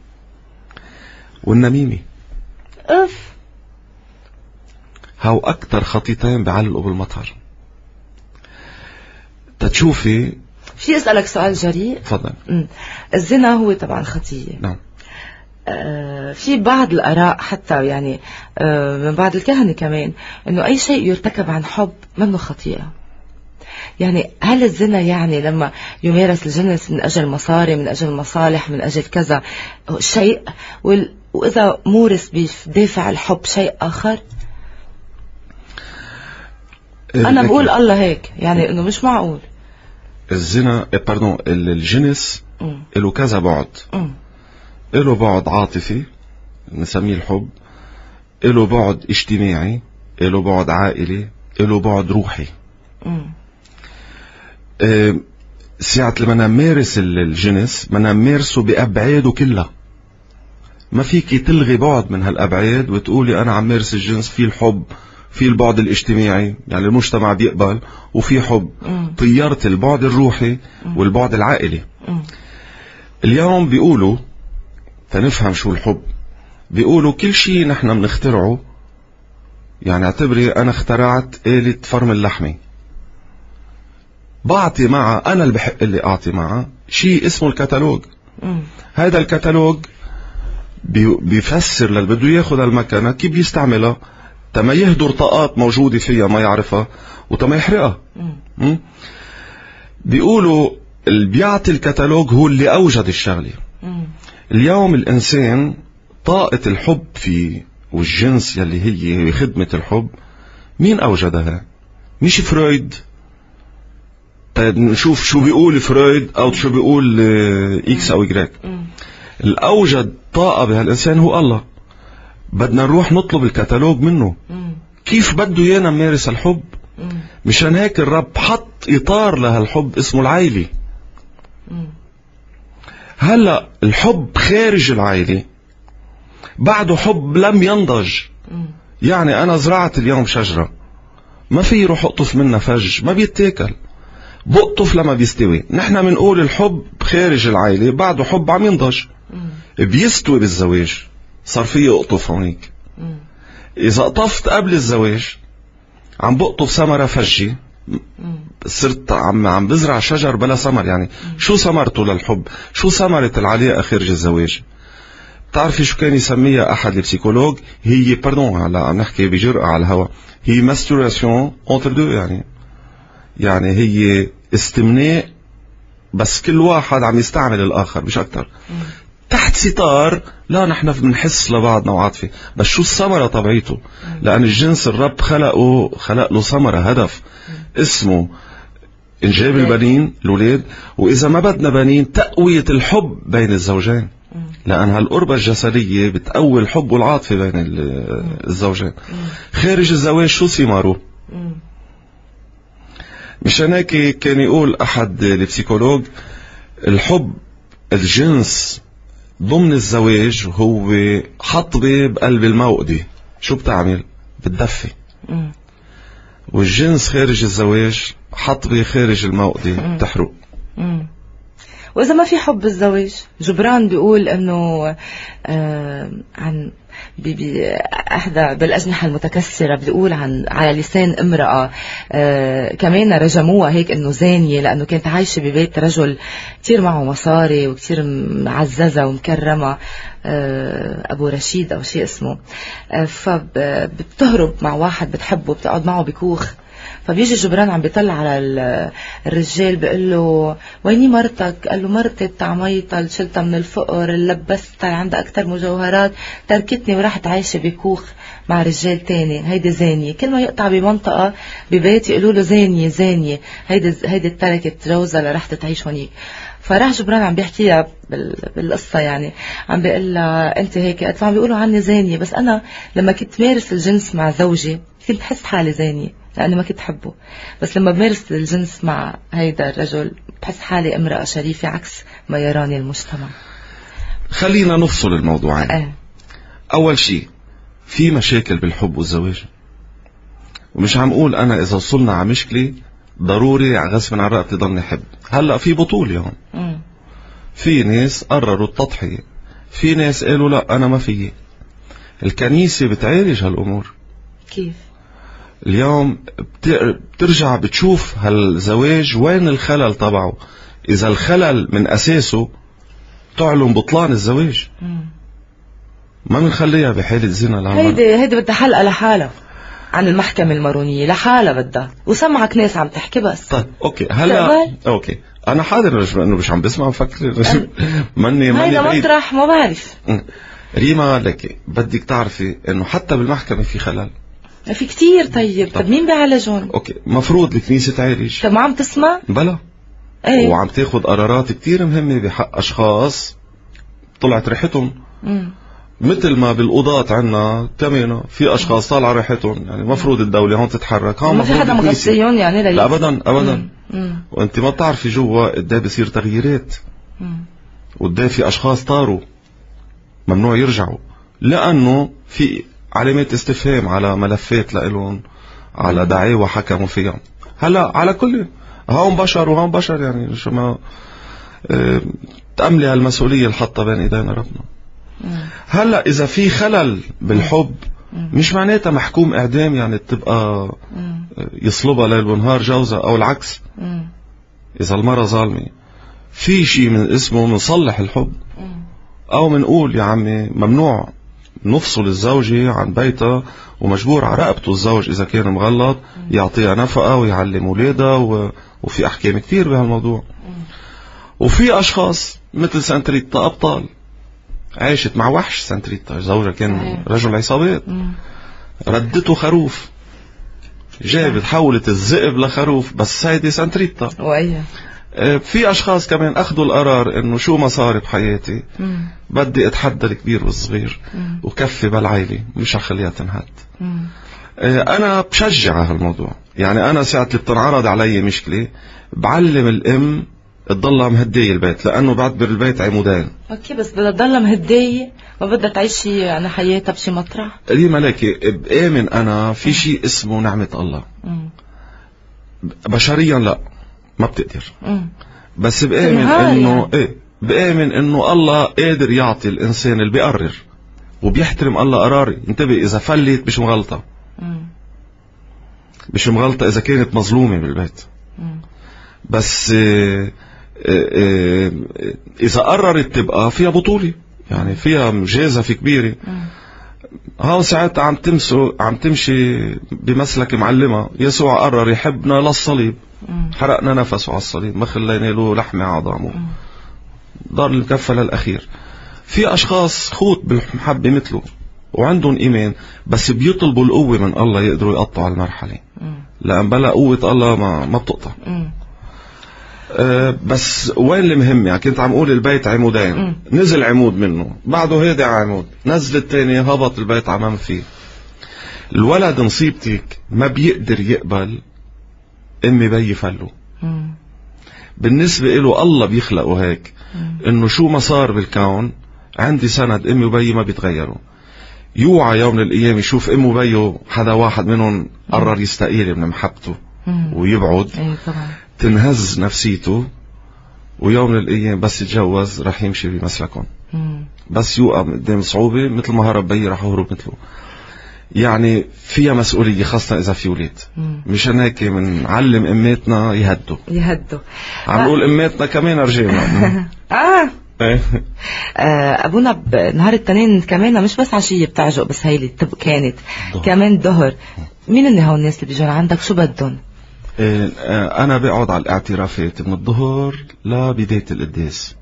S2: والنميمة؟
S1: أف
S2: هاو أكتر خطيتين بعلقوا بالمطر تتشوفي؟
S1: في أسألك سؤال جريء
S2: تفضل.
S1: الزنا هو طبعا خطية.
S2: نعم.
S1: آه في بعض الآراء حتى يعني آه من بعض الكهنة كمان إنه أي شيء يرتكب عن حب منه خطيئة. يعني هل الزنا يعني لما يمارس الجنس من أجل مصاري من أجل مصالح من أجل كذا شيء؟ وإذا مورس بدافع الحب شيء آخر؟ أنا بقول الله هيك يعني إنه مش معقول.
S2: الزنا باردون إيه، الجنس له كذا بعد. له بعد عاطفي نسميه الحب. له بعد اجتماعي له بعد عائلي له بعد روحي. أه ساعة لما نمارس الجنس بدنا نمارسه بأبعاده كلها. ما فيك تلغي بعد من هالأبعاد وتقولي أنا عم مارس الجنس في الحب. في البعد الاجتماعي يعني المجتمع بيقبل وفي حب. طيرت البعد الروحي والبعد العائلي. اليوم بيقولوا تنفهم شو الحب. بيقولوا كل شيء نحن بنخترعه يعني اعتبري أنا اخترعت آلة فرم اللحمة. بعطي معها أنا اللي بحق اللي أعطي معها شيء اسمه الكتالوج. هذا الكتالوج بيفسر للي بده ياخذ المكنة كيف يستعملها تما يهدر طاقات موجودة فيها ما يعرفها وتما يحرقها. بيقولوا اللي بيعطي الكتالوج هو اللي أوجد الشغلة. اليوم الإنسان طاقة الحب فيه والجنس يلي هي خدمة الحب مين أوجدها؟ مش فرويد. طيب نشوف شو بيقول فرويد أو شو بيقول إكس أو إجراك الأوجد طاقة بهالإنسان هو الله. بدنا نروح نطلب الكتالوج منه. كيف بده ايانا نمارس الحب؟ مشان هيك الرب حط إطار لهالحب اسمه العائلة. هلا الحب خارج العائلة. بعده حب لم ينضج. يعني أنا زرعت اليوم شجرة. ما في روح أقطف منها فج ما بيتاكل. بقطف لما بيستوي. نحن بنقول الحب خارج العائلة بعده حب عم ينضج. بيستوي بالزواج. صار فيي أقطف هونيك. إذا قطفت قبل الزواج عم بقطف ثمرة فجة صرت عم عم بزرع شجر بلا ثمر يعني شو ثمرته للحب؟ شو ثمرة العلاقة خارج الزواج؟ بتعرفي شو كان يسميها أحد ال psychologue؟ هي pardon هلا عم نحكي بجرأة على الهواء هي masturbation entre deux يعني يعني هي استمناء بس كل واحد عم يستعمل الآخر مش أكثر تحت ستار لا نحن بنحس لبعضنا وعاطفة بس شو الثمرة تبعيته؟ لأن الجنس الرب خلقه خلق له ثمرة هدف. اسمه إنجاب البنين الأولاد وإذا ما بدنا بنين تقوية الحب بين الزوجين. لأن هالقربة الجسدية بتقوي الحب والعاطفة بين الزوجين. خارج الزواج شو ثماره؟ مشان هيك كان يقول أحد البسيكولوج الحب الجنس ضمن الزواج هو حطبة بقلب الموقدة. شو بتعمل؟ بتدفي. والجنس خارج الزواج حطبة خارج الموقدة. بتحرق.
S1: وإذا ما في حب بالزواج جبران بيقول إنه آه عن بإحدى بالأجنحة المتكسرة بيقول عن على لسان امرأة آه كمان رجموها هيك إنه زانية لأنه كانت عايشة ببيت رجل كتير معه مصاري وكتير معززة ومكرمة آه أبو رشيد أو شيء اسمه. آه فبتهرب مع واحد بتحبه بتقعد معه بكوخ. فبيجي جبران عم بيطلع على الرجال بيقول له ويني مرتك؟ قال له مرتي طعميتها شلتها من الفقر لبستها عندها أكثر مجوهرات تركتني وراحت عايشة بكوخ مع رجال تاني هيدي زانية. كل ما يقطع بمنطقة ببيت يقولوا له زانية زانية هيدي هيدي تركت جوزها لرحت تعيش هونيك. فراح جبران عم بيحكيها بالقصة يعني. عم بيقول لها أنت هيك؟ قالت عم بيقولوا عني زانية بس أنا لما كنت مارس الجنس مع زوجي كنت بحس حالي زانية. لأني ما كنت حبه بس لما بمارس الجنس مع هيدا الرجل بحس حالي امرأة شريفة عكس ما يراني المجتمع.
S2: خلينا نفصل الموضوعين.
S1: أه.
S2: أول شيء في مشاكل بالحب والزواج. ومش عم أقول أنا إذا وصلنا على مشكلة ضروري غصب عن رقبتي ضلني حب هلأ في بطولة هون. في ناس قرروا التضحية. في ناس قالوا لا أنا ما فيي. الكنيسة بتعالج هالأمور.
S1: كيف؟
S2: اليوم بترجع بتشوف هالزواج وين الخلل تبعه إذا الخلل من أساسه تعلن بطلان الزواج. ما بنخليها بحالة زنا
S1: لعمل هيدي هيدي بدها حلقة لحالها عن المحكمة المارونية. لحالها بدها. وسمعك ناس عم تحكي بس.
S2: طيب okay. هلا okay. أنا حاضر إنه مش عم بسمع مفكر <laughs> ماني ماني
S1: هيدا مطرح ما بعرف.
S2: ريما لك بدك تعرفي إنه حتى بالمحكمة في خلل.
S1: في كتير طيب. طب, طب. مين بيعالجهم
S2: أوكي. مفروض الكنيسة تعالج
S1: طب ما عم تسمع؟
S2: بلا.
S1: إيه.
S2: وعم تاخذ قرارات كتير مهمة بحق أشخاص طلعت ريحتهم. مثل ما بالقضاة عنا كمان في أشخاص طالعة ريحتهم. يعني المفروض الدولة هون تتحرك.
S1: هون ما في حدا مغسيهم يعني
S2: لا, لا ابدا ابدا. وأنت ما بتعرفي جوا قد إيه بصير تغييرات. وقد إيه في أشخاص طاروا. ممنوع يرجعوا. لأنه في علامات استفهام على ملفات لإلهم على دعاوى حكموا فيها هلا على كل هون بشر وهون بشر يعني شو ما آه تأملي هالمسؤولية اللي حطها بين إيدينا ربنا. هلا إذا في خلل بالحب مش معناتها محكوم إعدام يعني تبقى يصلبها ليل ونهار جوزها أو العكس. إذا المرة ظالمة في شيء من اسمه نصلح الحب. أو منقول يا عمي ممنوع. نفصل الزوجة عن بيتها ومجبور على رقبته الزوج إذا كان مغلط يعطيها نفقة ويعلم أولادها و... وفي أحكام كثير بهالموضوع. وفي أشخاص مثل Sainte Rita أبطال عاشت مع وحش Sainte Rita زوجها كان رجل عصابات. ردته خروف جابت حولت الذئب لخروف بس هيدي Sainte
S1: Rita.
S2: وأيه في أشخاص كمان أخذوا القرار إنه شو ما صار بحياتي؟ مم. بدي أتحدى الكبير والصغير مم. وكفي بالعيلة مش هخليها تنهد آه، أنا بشجع هالموضوع. يعني أنا ساعة اللي بتنعرض علي مشكلة بعلم الأم تضلها مهدية البيت لأنه بعتبر البيت عمودين
S1: okay بس بدها تضلها مهدية ما بدها تعيش يعني حياتها بشي مطرح؟
S2: ليه ملاكي بآمن أنا في شيء اسمه نعمة الله. مم. بشريا لا. ما بتقدر. بس بآمن إنه يعني. إيه بآمن إنه الله قادر يعطي الإنسان اللي بيقرر وبيحترم الله قراري. انتبه إذا فلت مش مغلطة. مش مغلطة إذا كانت مظلومة بالبيت بس آه آه إذا قررت تبقى فيها بطولة. يعني فيها مجازفة كبيرة. هاو ساعتها عم تمسو عم تمشي بمسلك معلمة يسوع قرر يحبنا للصليب. حرقنا نفسه على الصليب ما خلينا له لحمة عظامه. دار الكفة للأخير. في أشخاص خوت بالمحبة مثله وعندهم إيمان بس بيطلبوا القوة من الله يقدروا يقطعوا المرحلة. لأن بلا قوة الله ما ما بتقطع. أه بس وين المهم؟ يعني كنت عم أقول البيت عمودين. نزل عمود منه. بعده هيدي عمود. نزل الثاني هبط البيت عمام فيه. الولد نصيبتك ما بيقدر يقبل امي بي فلو بالنسبة له الله بيخلقه هيك. إنه شو ما صار بالكون عندي سند إمي وبي ما بيتغيروا. يوعى يوم من الأيام يشوف امه وبيه حدا واحد منهم قرر يستقيل من محبته ويبعد.
S1: إيه طبعا.
S2: تنهز نفسيته ويوم من الأيام بس يتجوز رح يمشي بمسلكهم. بس يوقع قدام صعوبة مثل ما هرب بي رح يهرب مثله. يعني فيها مسؤولية خاصة إذا في ولاد مشان هيك بنعلم أماتنا يهدوا
S1: يهدوا
S2: عم نقول أماتنا كمان رجالنا <laughs>
S1: آه.
S2: إيه.
S1: آه، أبونا نهار التنين كمان مش بس عشية بتعجق بس هي اللي تب- كانت. كمان ظهر مين اللي هول الناس اللي بيجوا عندك شو بدهم؟
S2: إيه، أنا بقعد على الاعترافات من الظهر لبداية القداس.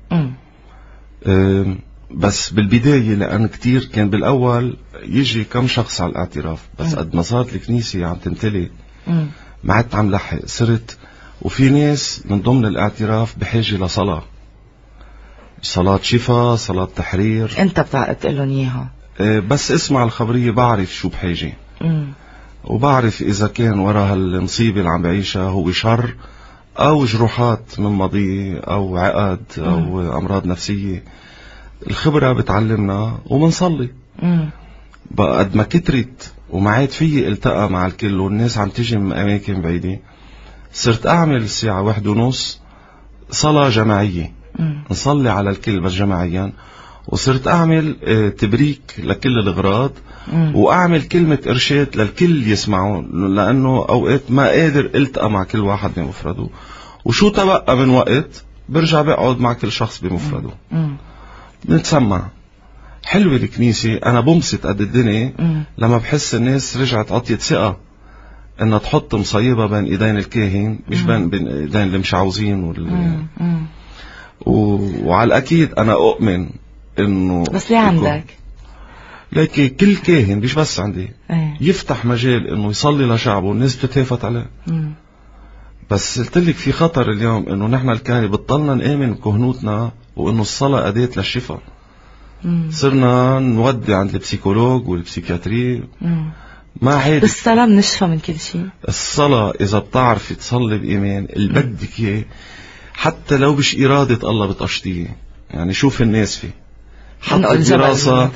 S2: إيه، بس بالبداية لأن كتير كان بالأول يجي كم شخص على الاعتراف بس قد ما صارت الكنيسة عم تمتلي. ما عدت عم لحق صرت. وفي ناس من ضمن الاعتراف بحاجة لصلاة. صلاة شفاء صلاة تحرير.
S1: أنت بتقول لهم إياها.
S2: إيه، بس اسمع الخبرية بعرف شو بحاجة.
S1: مم.
S2: وبعرف إذا كان ورا هالمصيبة اللي عم بعيشها هو شر أو جروحات من ماضية أو عقد أو أمراض نفسية. الخبرة بتعلمنا وبنصلي
S1: مم.
S2: بقى قد ما كترت وما عاد فيي التقى مع الكل والناس عم تجي من أماكن بعيدة صرت أعمل الساعة واحد ونص صلاة جماعية. نصلي على الكل بس جماعيا. وصرت أعمل آه، تبريك لكل الأغراض
S1: مم.
S2: وأعمل كلمة إرشاد للكل يسمعوا لأنه أوقات ما قادر ألتقى مع كل واحد بمفرده. وشو تبقى من وقت؟ برجع بقعد مع كل شخص بمفرده.
S1: مم.
S2: بنتسمع حلوة الكنيسة أنا بنبسط قد الدنيا. لما بحس الناس رجعت عطيت ثقة إنها تحط مصيبة بين إيدين الكاهن مش بين بين إيدين المشعوذين وال... و... وعلى الأكيد أنا أؤمن إنه
S1: بس ليه عندك؟
S2: لكن كل كاهن مش بس عندي
S1: إيه.
S2: يفتح مجال إنه يصلي لشعبه والناس بتتهافت عليه. بس قلت لك في خطر اليوم إنه نحن الكهنه بطلنا نآمن بكهنوتنا وإنه الصلاة أداة للشفاء. صرنا نودي عند البسيكولوج والبسيكياتري. ما عاد
S1: بالصلاة بنشفى من كل شيء.
S2: الصلاة إذا بتعرفي تصلي بإيمان اللي بدك إياه حتى لو مش إرادة الله بتقشطيه يعني شوف الناس فيه. حط الدراسة.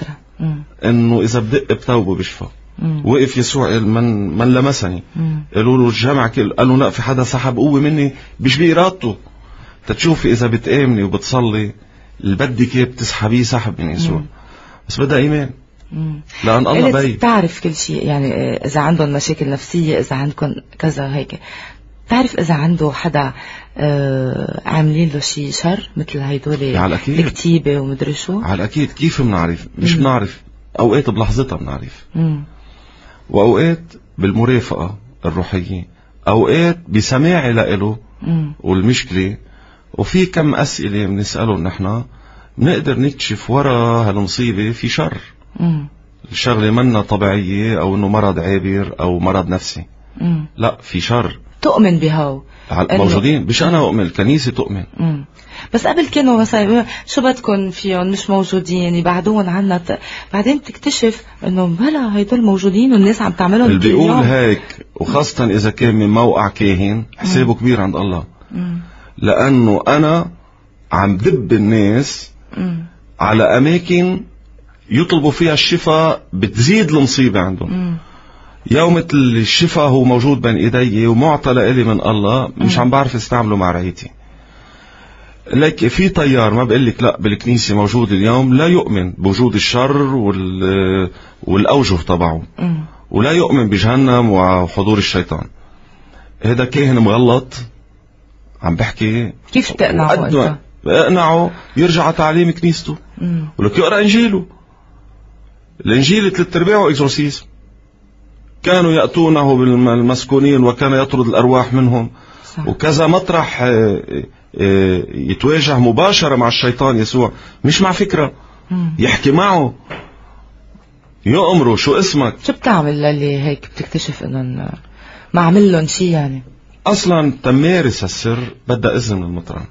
S2: إنه إذا بدق بتوبه بشفى.
S1: مم.
S2: وقف يسوع من من لمسني. قالوا له الجمع قالوا لا في حدا سحب قوة مني مش بإرادته تتشوفي إذا بتآمني وبتصلي اللي بدك إياه بتسحبيه سحب من يسوع. بس بدها إيمان.
S1: مم.
S2: لأن الله بي
S1: بتعرف كل شيء يعني إذا عندهم مشاكل نفسية إذا عندكم كذا هيك. بتعرف إذا عنده حدا آه عاملين له شيء شر مثل هيدول. الكتيبة ومدري شو
S2: على الأكيد كيف بنعرف مش. بنعرف أوقات بلحظتها بنعرف. وأوقات بالمرافقة الروحية أوقات بسماعي لإله. والمشكلة وفي كم أسئلة بنسألهم نحن بنقدر نكتشف ورا هالمصيبة في شر. الشغلة منا طبيعية أو إنه مرض عابر أو مرض نفسي. لا في شر
S1: تؤمن بهو
S2: موجودين مش أنا أؤمن الكنيسة تؤمن
S1: مم. بس قبل كانوا مثلا شو بدكم فيهم مش موجودين يبعدون عنا ت... بعدين تكتشف إنه بلا هيدول موجودين والناس عم تعملهم
S2: اللي بيقول. هيك وخاصة إذا كان من موقع كاهن حسابه كبير عند الله
S1: مم.
S2: لأنه أنا عم دب الناس
S1: مم.
S2: على أماكن يطلبوا فيها الشفاء بتزيد المصيبة عندهم
S1: مم.
S2: يوم الشفاء هو موجود بين ايدي ومعطى لإلي من الله مش عم بعرف استعمله مع رعيتي لك في طيار ما بقول لك لا بالكنيسة موجود اليوم لا يؤمن بوجود الشر وال والأوجه تبعه. ولا يؤمن بجهنم وحضور الشيطان. هذا كاهن مغلط عم بحكي.
S1: كيف تقنعه؟
S2: اقنعه يرجع على تعليم كنيسته. ولك يقرأ إنجيله؟ الإنجيل ثلاث أرباعه إكزورسيزم. كانوا يأتونه بالمسكونين وكان يطرد الأرواح منهم.
S1: صح.
S2: وكذا مطرح آه، آه، يتواجه مباشرة مع الشيطان يسوع. مش مع فكرة.
S1: مم.
S2: يحكي معه. يأمره شو اسمك.
S1: شو بتعمل للي هيك بتكتشف انهم ما عمل لهم شيء يعني؟
S2: أصلا تمارس هالسر بدها إذن من المطران.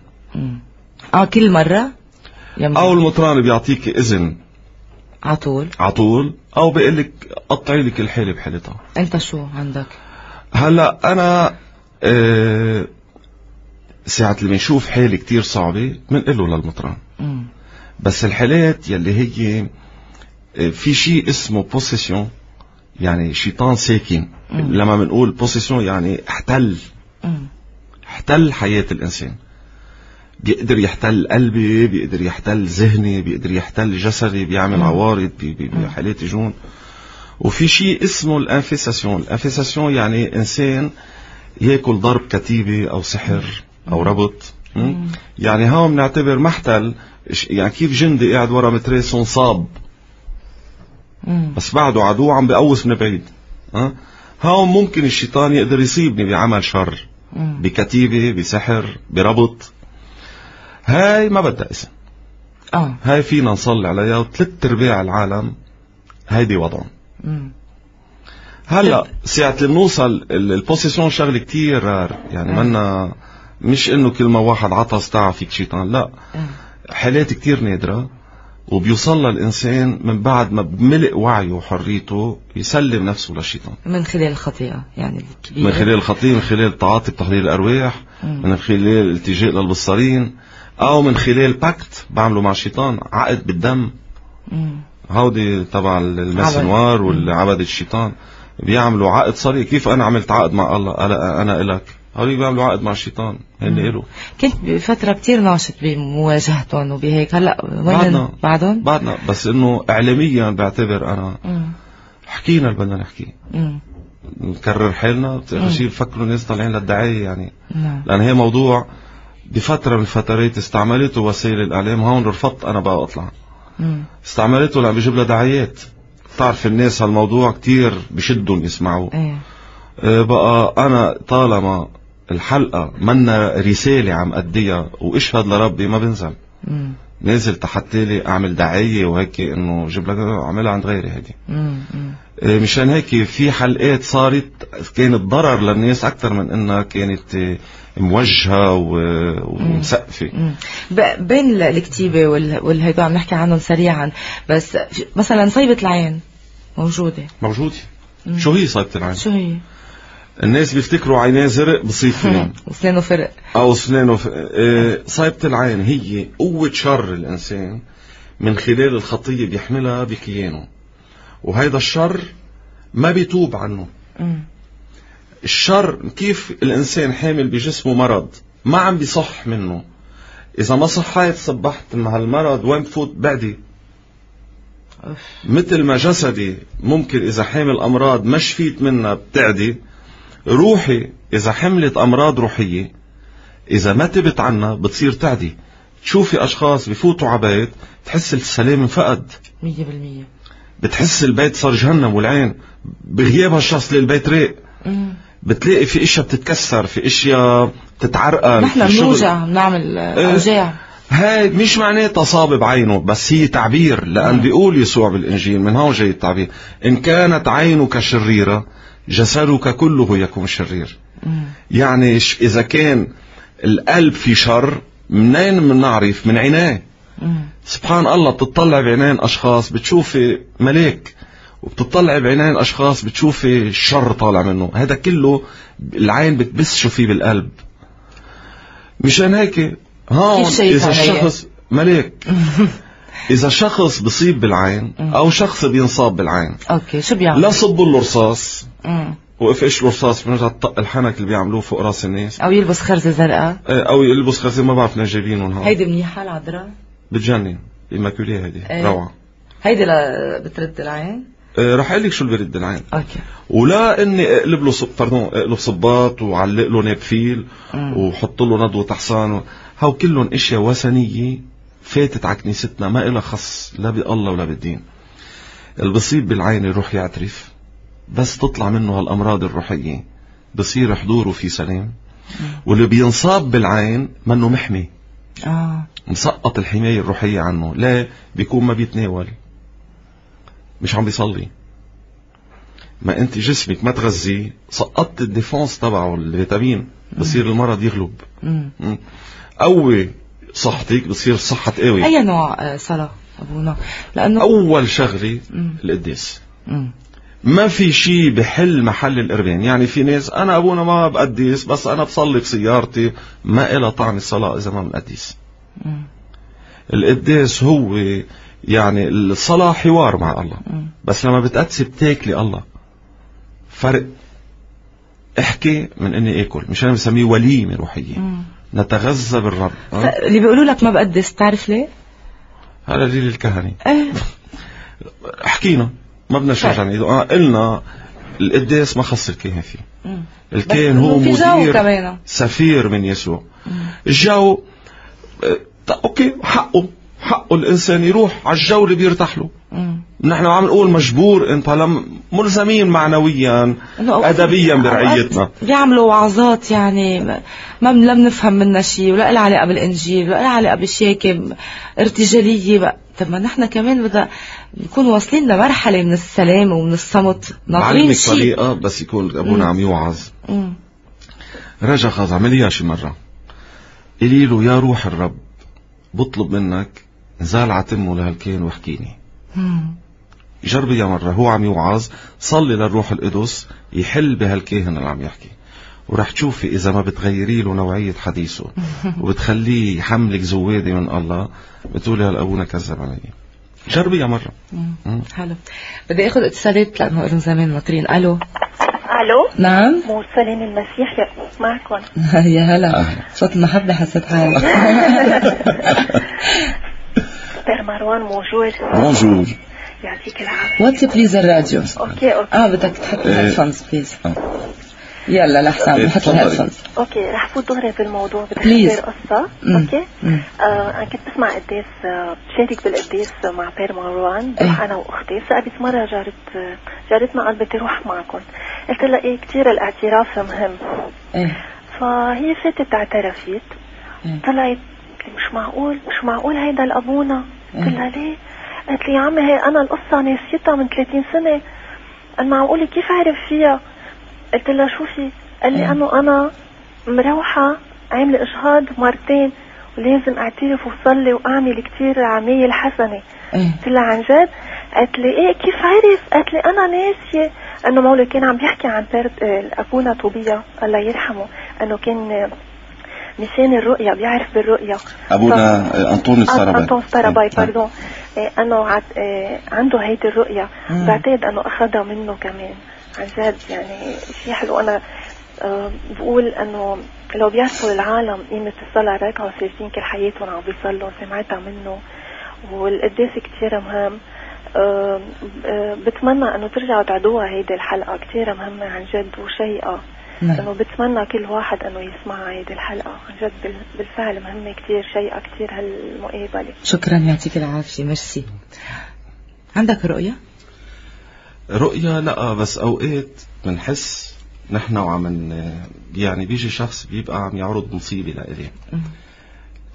S1: آه كل مرة؟ يمكن.
S2: أو المطران بيعطيك إذن.
S1: على طول
S2: على طول أو بيقول لك قطعي لك الحيله بحيلتها
S1: انت شو عندك؟
S2: هلأ أنا آه ساعة اللي بنشوف حالة كتير صعبة بنقول له للمطران.
S1: مم.
S2: بس الحالات يلي هي آه، في شيء اسمه possession يعني شيطان ساكن. لما بنقول possession يعني احتل.
S1: مم.
S2: احتل حياة الإنسان. بيقدر يحتل قلبي بيقدر يحتل ذهني بيقدر يحتل جسدي بيعمل. عوارض بحالات جنون وفي شيء اسمه ال infestation ال infestation يعني إنسان يأكل ضرب كتيبة أو سحر أو ربط. يعني هون بنعتبر محتل. يعني كيف جندي قاعد ورا متريس انصاب
S1: مم.
S2: بس بعده عدو عم بقوس من بعيد. ها؟ هون ممكن الشيطان يقدر يصيبني بعمل شر.
S1: مم.
S2: بكتيبة بسحر بربط. هاي ما بدها اسم.
S1: آه.
S2: هاي فينا نصلي عليها وثلاث أرباع العالم هيدي وضعهم. هلأ ساعة اللي بنوصل ال- البوسيسيون شغلة كتير رار. يعني
S1: آه.
S2: منا مش إنه كل ما واحد عطس تعا فيك شيطان لا.
S1: آه.
S2: حالات كتير نادرة وبيوصل الإنسان من بعد ما بملء وعيه وحريته يسلم نفسه للشيطان
S1: من خلال الخطيئة يعني الكبيرة.
S2: من خلال الخطية من خلال التعاطي بتحليل الأرواح. من خلال الالتجاء للبصارين أو من خلال باكت بعمله مع الشيطان عقد بالدم.
S1: مم.
S2: هودي تبع الماسنوار
S1: عبد.
S2: واللي عبد الشيطان. بيعملوا عقد صريح. كيف أنا عملت عقد مع الله؟ أنا, أنا إلك. هودي بيعملوا عقد مع الشيطان. هن إله
S1: كنت بفترة كتير ناشط بمواجهتهم وبهيك. هلأ
S2: بعدنا.
S1: بعدهم؟
S2: بعدنا. بس إنه إعلاميا بعتبر أنا
S1: مم.
S2: حكينا اللي بدنا نحكيه
S1: مم.
S2: نكرر حالنا شيء بفكروا الناس طالعين للدعاية يعني.
S1: نعم.
S2: لأن هي موضوع بفترة من الفترات استعملته وسائل الإعلام. هون رفضت أنا بقى أطلع. استعملته لأن بيجيب لها دعايات. تعرف الناس هالموضوع كتير بشدهم يسمعوه.
S1: إيه.
S2: أه بقى أنا طالما الحلقة منا رسالة عم أديها وإشهد لربي ما بنزل.
S1: مم.
S2: نازل تحت لي أعمل دعاية وهيك إنه جيب لك أعملها عند غيري هيدي. آه، مشان هيك في حلقات صارت كانت ضرر للناس أكثر من إنها كانت آه، موجهة ومسقفة.
S1: مم. بين ال- الكتيبة وال- والهيدا عم نحكي عنهم سريعا. بس مثلا صيبة العين موجودة.
S2: موجودة. شو هي صيبة العين؟
S1: شو هي؟
S2: الناس بيفتكروا عينيه زرق بصيب فيهم
S1: وسنانه فرق
S2: أو اسنانه ف... آه، صيبة العين هي قوة شر الإنسان من خلال الخطية بيحملها بكيانه. وهيدا الشر ما بيتوب عنه.
S1: مم.
S2: الشر كيف الإنسان حامل بجسمه مرض؟ ما عم بيصح منه. إذا ما صحيت صبحت مع هالمرض وين بفوت بعدي. مثل ما جسدي ممكن إذا حامل أمراض ما شفيت منها بتعدي. روحي إذا حملت أمراض روحية إذا ما تبت عنها بتصير تعدي. تشوفي أشخاص بفوتوا على بيت تحس السلام انفقد.
S1: مية بالمية.
S2: بتحس البيت صار جهنم والعين بغياب هالشخص للبيت رايق
S1: مم.
S2: بتلاقي في إشياء بتتكسر في إشياء بتتعرقل
S1: نحن. بنوجع بنعمل آه،. أوجاع
S2: هاي مش معناتها صاب بعينه بس هي تعبير لأن بيقول يسوع بالإنجيل من هون جاي التعبير إن كانت عينك شريرة جسدك كله يكون شرير. يعني إذا كان القلب في شر منين بنعرف من عيناه
S1: مم.
S2: سبحان الله بتطلع بعينين أشخاص بتشوفي ملاك وبتطلع بعينين أشخاص بتشوفي الشر طالع منه. هذا كله العين بتبث شو فيه بالقلب. مشان هيك هون
S1: هي؟
S2: الشخص ملاك <laughs> إذا شخص بصيب بالعين أو شخص بينصاب بالعين
S1: okay شو بيعمل؟
S2: لا صبوا له رصاص
S1: مم.
S2: وقف إيش الرصاص؟ بنرجع طق الحنك اللي بيعملوه فوق رأس الناس
S1: أو يلبس خرزة زرقاء.
S2: آه، أو يلبس خرزه ما بعرف جايبينهم هون.
S1: هيدي منيحة العذراء؟
S2: بتجنن. immaculée هيدي
S1: إيه.
S2: روعة.
S1: هيدي بترد العين؟
S2: آه، رح أقول لك شو اللي برد العين
S1: okay.
S2: ولا إني أقلب له صب... pardon أقلب صباط وعلق له ناب
S1: فيل.
S2: وحط له نضوة حصان. و... هاو كلهم إشياء وثنية فاتت على كنيستنا ما إلها خص لا بالله ولا بالدين. اللي بصيب بالعين يروح يعترف بس تطلع منه هالأمراض الروحية. بصير حضوره في سلام. واللي بينصاب بالعين منه محمي.
S1: آه.
S2: مسقط الحماية الروحية عنه لا بيكون ما بيتناول. مش عم بيصلي. ما انت جسمك ما تغذيه سقطت الديفونس تبعه الفيتامين بصير المرض يغلب. قوي صحتك بصير الصحة تقوي
S1: أي نوع آه، صلاة أبونا؟ لأنه
S2: أول شغلة
S1: مم.
S2: القداس. ما في شيء بحل محل القربان يعني في ناس أنا أبونا ما بقدس بس أنا بصلي بسيارتي ما إلها طعم الصلاة إذا ما بنقدس
S1: مم.
S2: القداس هو يعني الصلاة حوار مع الله. بس لما بتقدسي بتاكلي الله فرق احكي من إني أكل مش أنا بسميه وليمة روحية
S1: مم.
S2: نتغذى بالرب؟
S1: اللي بيقولوا لك ما بقدس تعرف ليه؟
S2: هذا دليل الكهنة
S1: إيه
S2: حكينا ما بدنا نشجع عن ايده آه قلنا القداس ما خص الكاهن فيه
S1: مم.
S2: الكاهن هو مدير
S1: كمان.
S2: سفير من يسوع
S1: مم.
S2: الجو آه، طيب أوكي حقه حقه الإنسان يروح على الجو اللي بيرتاح له. نحن عم نقول مجبور انت لم ملزمين معنويا ادبيا برعيتنا.
S1: بيعملوا وعظات يعني ما بن- لم نفهم منها شيء ولا لها علاقة بالإنجيل ولا لها علاقة بشياكه ارتجالية. بقى طب ما نحن كمان بدنا نكون واصلين لمرحلة من السلام ومن الصمت. ناطرين شيء.
S2: طريقه بس يكون
S1: أبونا.
S2: عم يوعظ. رجع خذ عمليها شي مرة. قولي له يا روح الرب بطلب منك نزال عتمه لهالكين واحكيني. جربي يا مرة هو عم يوعظ صلي للروح القدس يحل بهالكاهن اللي عم يحكي. ورح تشوفي إذا ما بتغيري له نوعية حديثه وبتخليه يحملك زوادة من الله بتقولي هالأبونا كذب علي. جربي يا مرة.
S1: حلو. بدي آخذ اتصالات لأنه لهم زمان ناطرين ألو؟
S3: ألو؟
S1: نعم؟
S3: موصلين المسيح يا معكم. <laughs>
S1: يا هلا. صوت المحبة حسيت حالي. <laughs>
S3: père مروان موجود
S2: bonjour
S3: يعطيك العافيه
S1: واتي please الراديو
S3: okay okay
S1: آه بدك تحط. الهيدفونز بليز يلا لحسام نحط
S2: تفضلي.
S1: ال
S3: headphones okay رح فوت دغري بالموضوع بدي قصه
S1: مم. okay.
S3: آه أنا كنت بسمع قديس آه بشارك بالقديس مع père مروان. أنا واختي سألت مره جارت جارتنا قالت بدي أروح معكم قلت لها إيه كثير الاعتراف مهم
S1: إيه
S3: فهي فاتت اعترفت. طلعت مش معقول مش معقول هيدا الابونا قلت
S1: إيه.
S3: لها ليه؟ قالت لي يا عمي هي أنا القصة ناسيتها من 30 سنة. قال معقولة كيف عرف فيها؟ قلت لها شوفي. قال لي
S1: إيه.
S3: انه أنا مروحة عاملة إجهاض مرتين ولازم أعترف وصلي وأعمل كتير عمايل حسنه
S1: إيه.
S3: قلت لها عن جد؟ قالت لي إيه كيف عرف؟ قالت لي أنا ناسية. انه مولى كان عم بيحكي عن بيرد آه، أبونا طوبيا الله يرحمه إنه كان آه، مشان الرؤيا بيعرف بالرؤيا.
S2: أبونا أنطوني
S3: أن- أنطون ستاراباي باردون إيه، أنه عد... إيه، عنده هيدي الرؤية. بعتقد أنه أخذها منه كمان. عن جد يعني شيء حلو. آه، بقول أنه لو بيعرفوا العالم قيمة الصلاة راكعوا ساجدين كل حياتهم عم بيصلوا سمعتها منه. والقداس كتير مهم. آه، آه، بتمنى أنه ترجعوا تعدوها هيدي الحلقة. كتير مهمة عن جد وشيقة.
S1: نعم.
S3: انه بتمنى كل واحد إنه يسمع هيدي الحلقة. عن جد بال- بالفعل مهمة كتير شيقة كتير هالمقابلة.
S1: شكرا يعطيك العافية. ميرسي. عندك رؤية؟
S2: رؤية لا بس أوقات بنحس نحن وعم يعني بيجي شخص بيبقى عم يعرض مصيبة لإلي.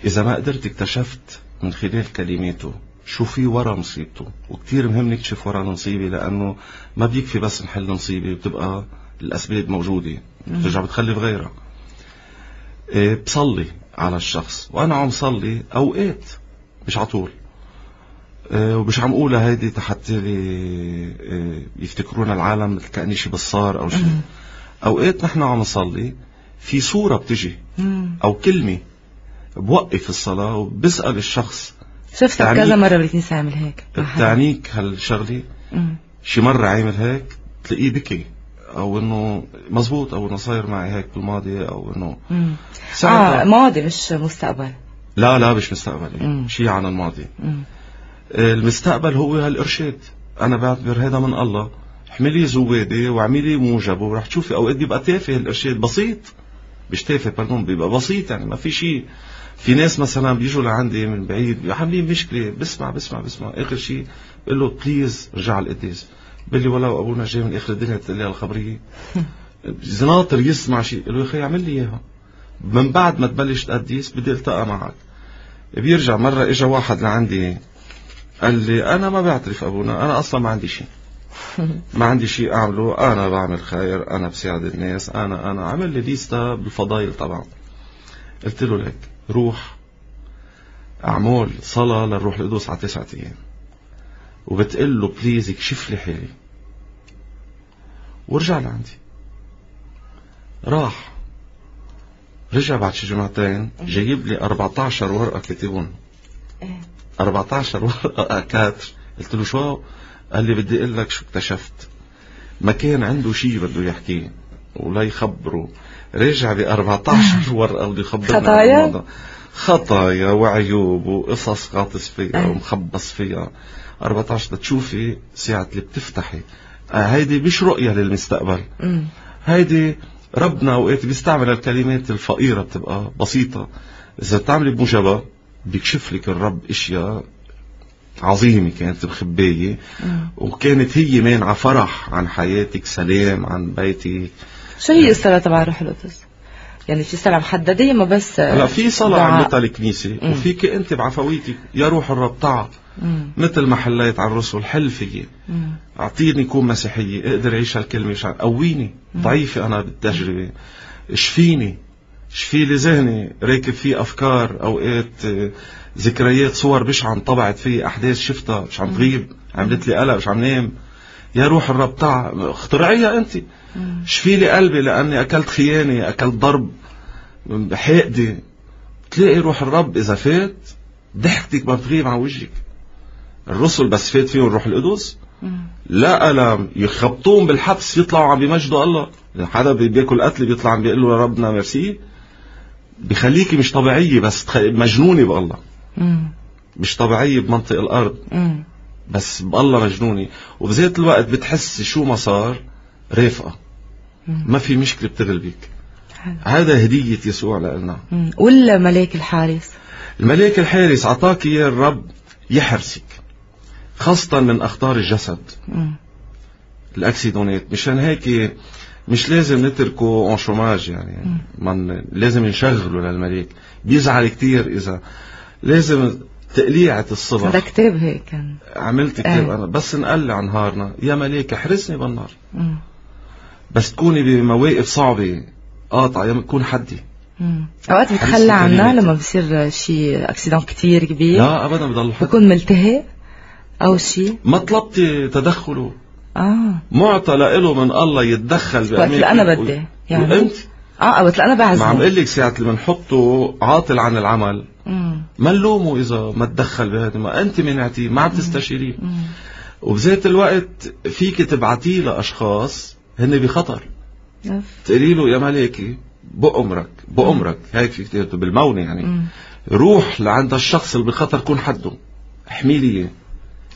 S2: إذا ما قدرت اكتشفت من خلال كلماته شو في ورا مصيبته. وكتير مهم نكشف ورا المصيبة لأنه ما بيكفي بس نحل مصيبة بتبقى الأسباب موجودة. بترجع بتخلف غيرها إيه، بصلي على الشخص. وأنا عم صلي أوقات مش عطول إيه، ومش عم قولها هيدي تحت إيه، يفتكرونا العالم مثل كأني شي بصار أو شيء أوقات نحن عم نصلي في صورة بتجي
S1: مم.
S2: أو كلمة بوقف الصلاة وبسأل الشخص.
S1: شفتك كذا مرة بالكنيسه عامل هيك.
S2: بتعنيك هالشغلة.
S1: مم.
S2: شي مرة عامل هيك تلاقيه بكي. أو إنه مزبوط أو إنه صاير معي هيك بالماضي أو إنه
S1: مم.
S2: آه
S1: ماضي مش مستقبل.
S2: لا لا مش مستقبلي
S1: مم.
S2: شي عن الماضي.
S1: مم.
S2: المستقبل هو هالإرشاد. أنا بعتبر هذا من الله. احملي زوادة واعملي موجبه ورح تشوفي أوقات بيبقى تافه الإرشاد بسيط. مش تافه باردون بيبقى بسيط يعني ما في شيء. في ناس مثلا بيجوا لعندي من بعيد عاملين مشكلة. بسمع بسمع بسمع. آخر شيء بقول له بليز رجع القداس بقول لي ولو أبونا جاي من آخر الدنيا تقول لي الخبرية <laughs> ناطر يسمع شيء. قال له يا أخي اعمل لي إياها. من بعد ما تبلش تقديس بدي ألتقى معك. بيرجع مرة إجا واحد لعندي قال لي أنا ما بعترف أبونا أنا أصلا ما عندي شيء. <laughs> ما عندي شيء أعمله أنا بعمل خير أنا بساعد الناس أنا أنا. عمل لي liste بالفضايل طبعا. قلت له لك روح أعمل صلاة للروح القدس على تسعة أيام. وبتقول له please اكشف لي حالي. ورجع لعندي. راح. رجع بعد شي جمعتين جايب لي 14 ورقة كاتبن 14 ورقة كاتر قلت له شو؟ قال لي بدي أقول لك شو اكتشفت. ما كان عنده شيء بده يحكيه ولا يخبره. رجع ب 14 <laughs> ورقة بده يخبرنا
S1: خطايا؟
S2: خطايا وعيوب وقصص غاطس فيها ومخبص فيها. 14 تشوفي ساعة اللي بتفتحي. آه هيدي مش رؤية للمستقبل. هيدي ربنا أوقات بيستعمل الكلمات الفقيرة بتبقى بسيطة. إذا بتعملي بمجابة بيكشف لك الرب إشياء عظيمة كانت مخبية وكانت هي مانعة فرح عن حياتك سلام عن بيتك.
S1: شو هي الصلاة تبع الروح القدس؟ يعني في صلاة محددة ما بس
S2: هلا في صلاة. عملتها الكنيسة. وفيك أنت بعفويتك يا روح الرب تعا
S1: مم.
S2: مثل ما حليت على الرسل حل فيي
S1: مم.
S2: أعطيني كون مسيحية أقدر أعيش هالكلمة مش عن- قويني ضعيفة أنا بالتجربة اشفيني شفي لي ذهني راكب فيه أفكار أوقات آه، ذكريات صور بشعة انطبعت فيه أحداث شفتها مش عم تغيب عملت لي قلق مش عم نام يا روح الرب تعا اخترعيها أنت. شفي لي قلبي لأني أكلت خيانة أكلت ضرب حقدي. تلاقي روح الرب إذا فات ضحكتك ما بتغيب عن وجهك. الرسل بس فات فيهم الروح القدس لا ألم يخبطون بالحبس يطلعوا عم بيمجدوا الله. حدا بي- بياكل قتل بيطلع عم بيقول له ربنا ميرسي. بخليكي مش طبيعية بس. مجنونة بالله. مش طبيعية بمنطق الأرض. بس بالله مجنونة وبذات الوقت بتحسي شو ما صار؟ رافقة. ما في مشكلة بتغلبك. هذا هدية يسوع لنا.
S1: والملاك الحارس؟
S2: الملاك الحارس أعطاك إياه الرب يحرسك خاصة من أخطار الجسد. الأكسيدونات. مشان هيك مش لازم نتركه اون شوماج يعني. من لازم نشغله للملاك. بيزعل كتير إذا لازم تقليعة
S1: هذا
S2: الصبح
S1: كتاب هيك كان.
S2: عملت كتير
S1: إيه.
S2: أنا. بس نقلع نهارنا. يا ملاك احرسني بالنار.
S1: مم.
S2: بس تكوني بمواقف صعبة. قاطعة يا تكون حدي.
S1: مم.
S2: أوقات
S1: بتخلى عنا
S2: الكلمات.
S1: لما بصير شيء اكسيدون كتير كبير.
S2: لا ابدا بضل حدي
S1: بكون ملتهي أو شيء
S2: ما طلبتي تدخله.
S1: آه.
S2: معطى له من الله يتدخل
S1: وقت اللي أنا بدي، يعني.
S2: وإنت؟
S1: آه وقت أنا
S2: ما عم
S1: بعزم
S2: أقول لك ساعة اللي بنحطه عاطل عن العمل. ما نلومه إذا ما تدخل بهذا ما أنت منعتيه ما عم تستشيريه. وبذات الوقت فيك تبعتيه لاشخاص هن بخطر. تقولي له يا ملاكي بأمرك بأمرك. هيك فيك تقول بالمونة يعني.
S1: مم.
S2: روح لعند الشخص اللي بخطر كون حده. احمي لي إياه.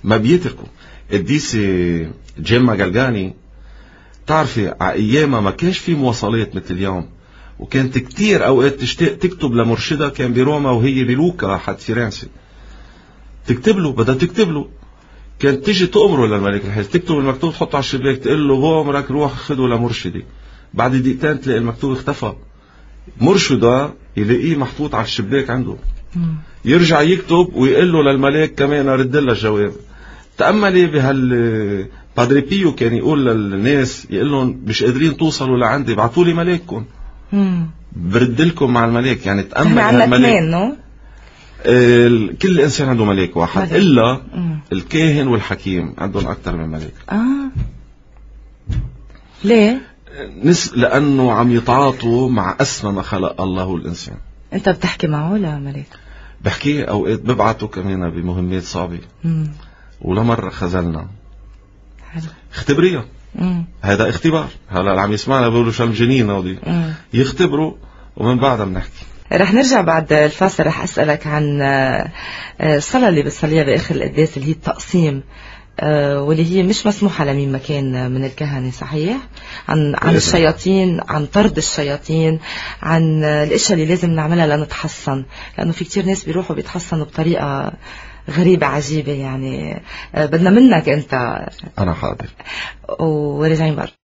S2: ما بيتركوا الديسي جيما جلجاني تعرفي ع أيامها ما كانش في مواصلات مثل اليوم. وكانت كتير أوقات تشتاق تكتب لمرشدها كان بروما وهي بلوكا حد فرنسي. تكتب له بدها تكتب له. كانت تيجي تأمره للملك الحارس تكتب المكتوب تحطه على الشباك تقول له بأمرك روح خده لمرشدي بعد دقيقتين تلاقي المكتوب اختفى. مرشدة يلاقيه محطوط على الشباك عنده. يرجع يكتب ويقول له للملاك كمان رد لها الجواب تأملي بهال بادري بيو كان يقول للناس يقول لهم مش قادرين توصلوا لعندي ابعتوا لي ملاككم. برد لكم مع الملاك يعني
S1: عندنا
S2: هالملاك كل إنسان عنده ملاك واحد
S1: ملاك.
S2: إلا
S1: مم.
S2: الكاهن والحكيم عندهم أكثر من ملاك
S1: آه. ليه؟
S2: نس لأنه عم يتعاطوا مع أسمى ما خلق الله الإنسان.
S1: أنت بتحكي معه لا ملاك
S2: بحكي أوقات ببعته كمان بمهمات
S1: صعبة.
S2: ولا مره خذلنا.
S1: حلو.
S2: اختبريها. هذا اختبار. هلا اللي عم يسمعنا بيقولوا شو الجنين هودي. يختبروا ومن بعدها بنحكي.
S1: رح نرجع بعد الفاصل رح أسألك عن آه، آه، الصلاة اللي بتصليها بآخر القداس اللي هي التقسيم آه، واللي هي مش مسموحة لمين ما كان من الكهنة صحيح؟ عن عن. الشياطين عن طرد الشياطين عن الأشياء اللي لازم نعملها لنتحصن. لأنه في كتير ناس بيروحوا بيتحصنوا بطريقة غريبة عجيبة يعني. آه، بدنا منك انت.
S2: أنا حاضر.
S1: وراجعين برا.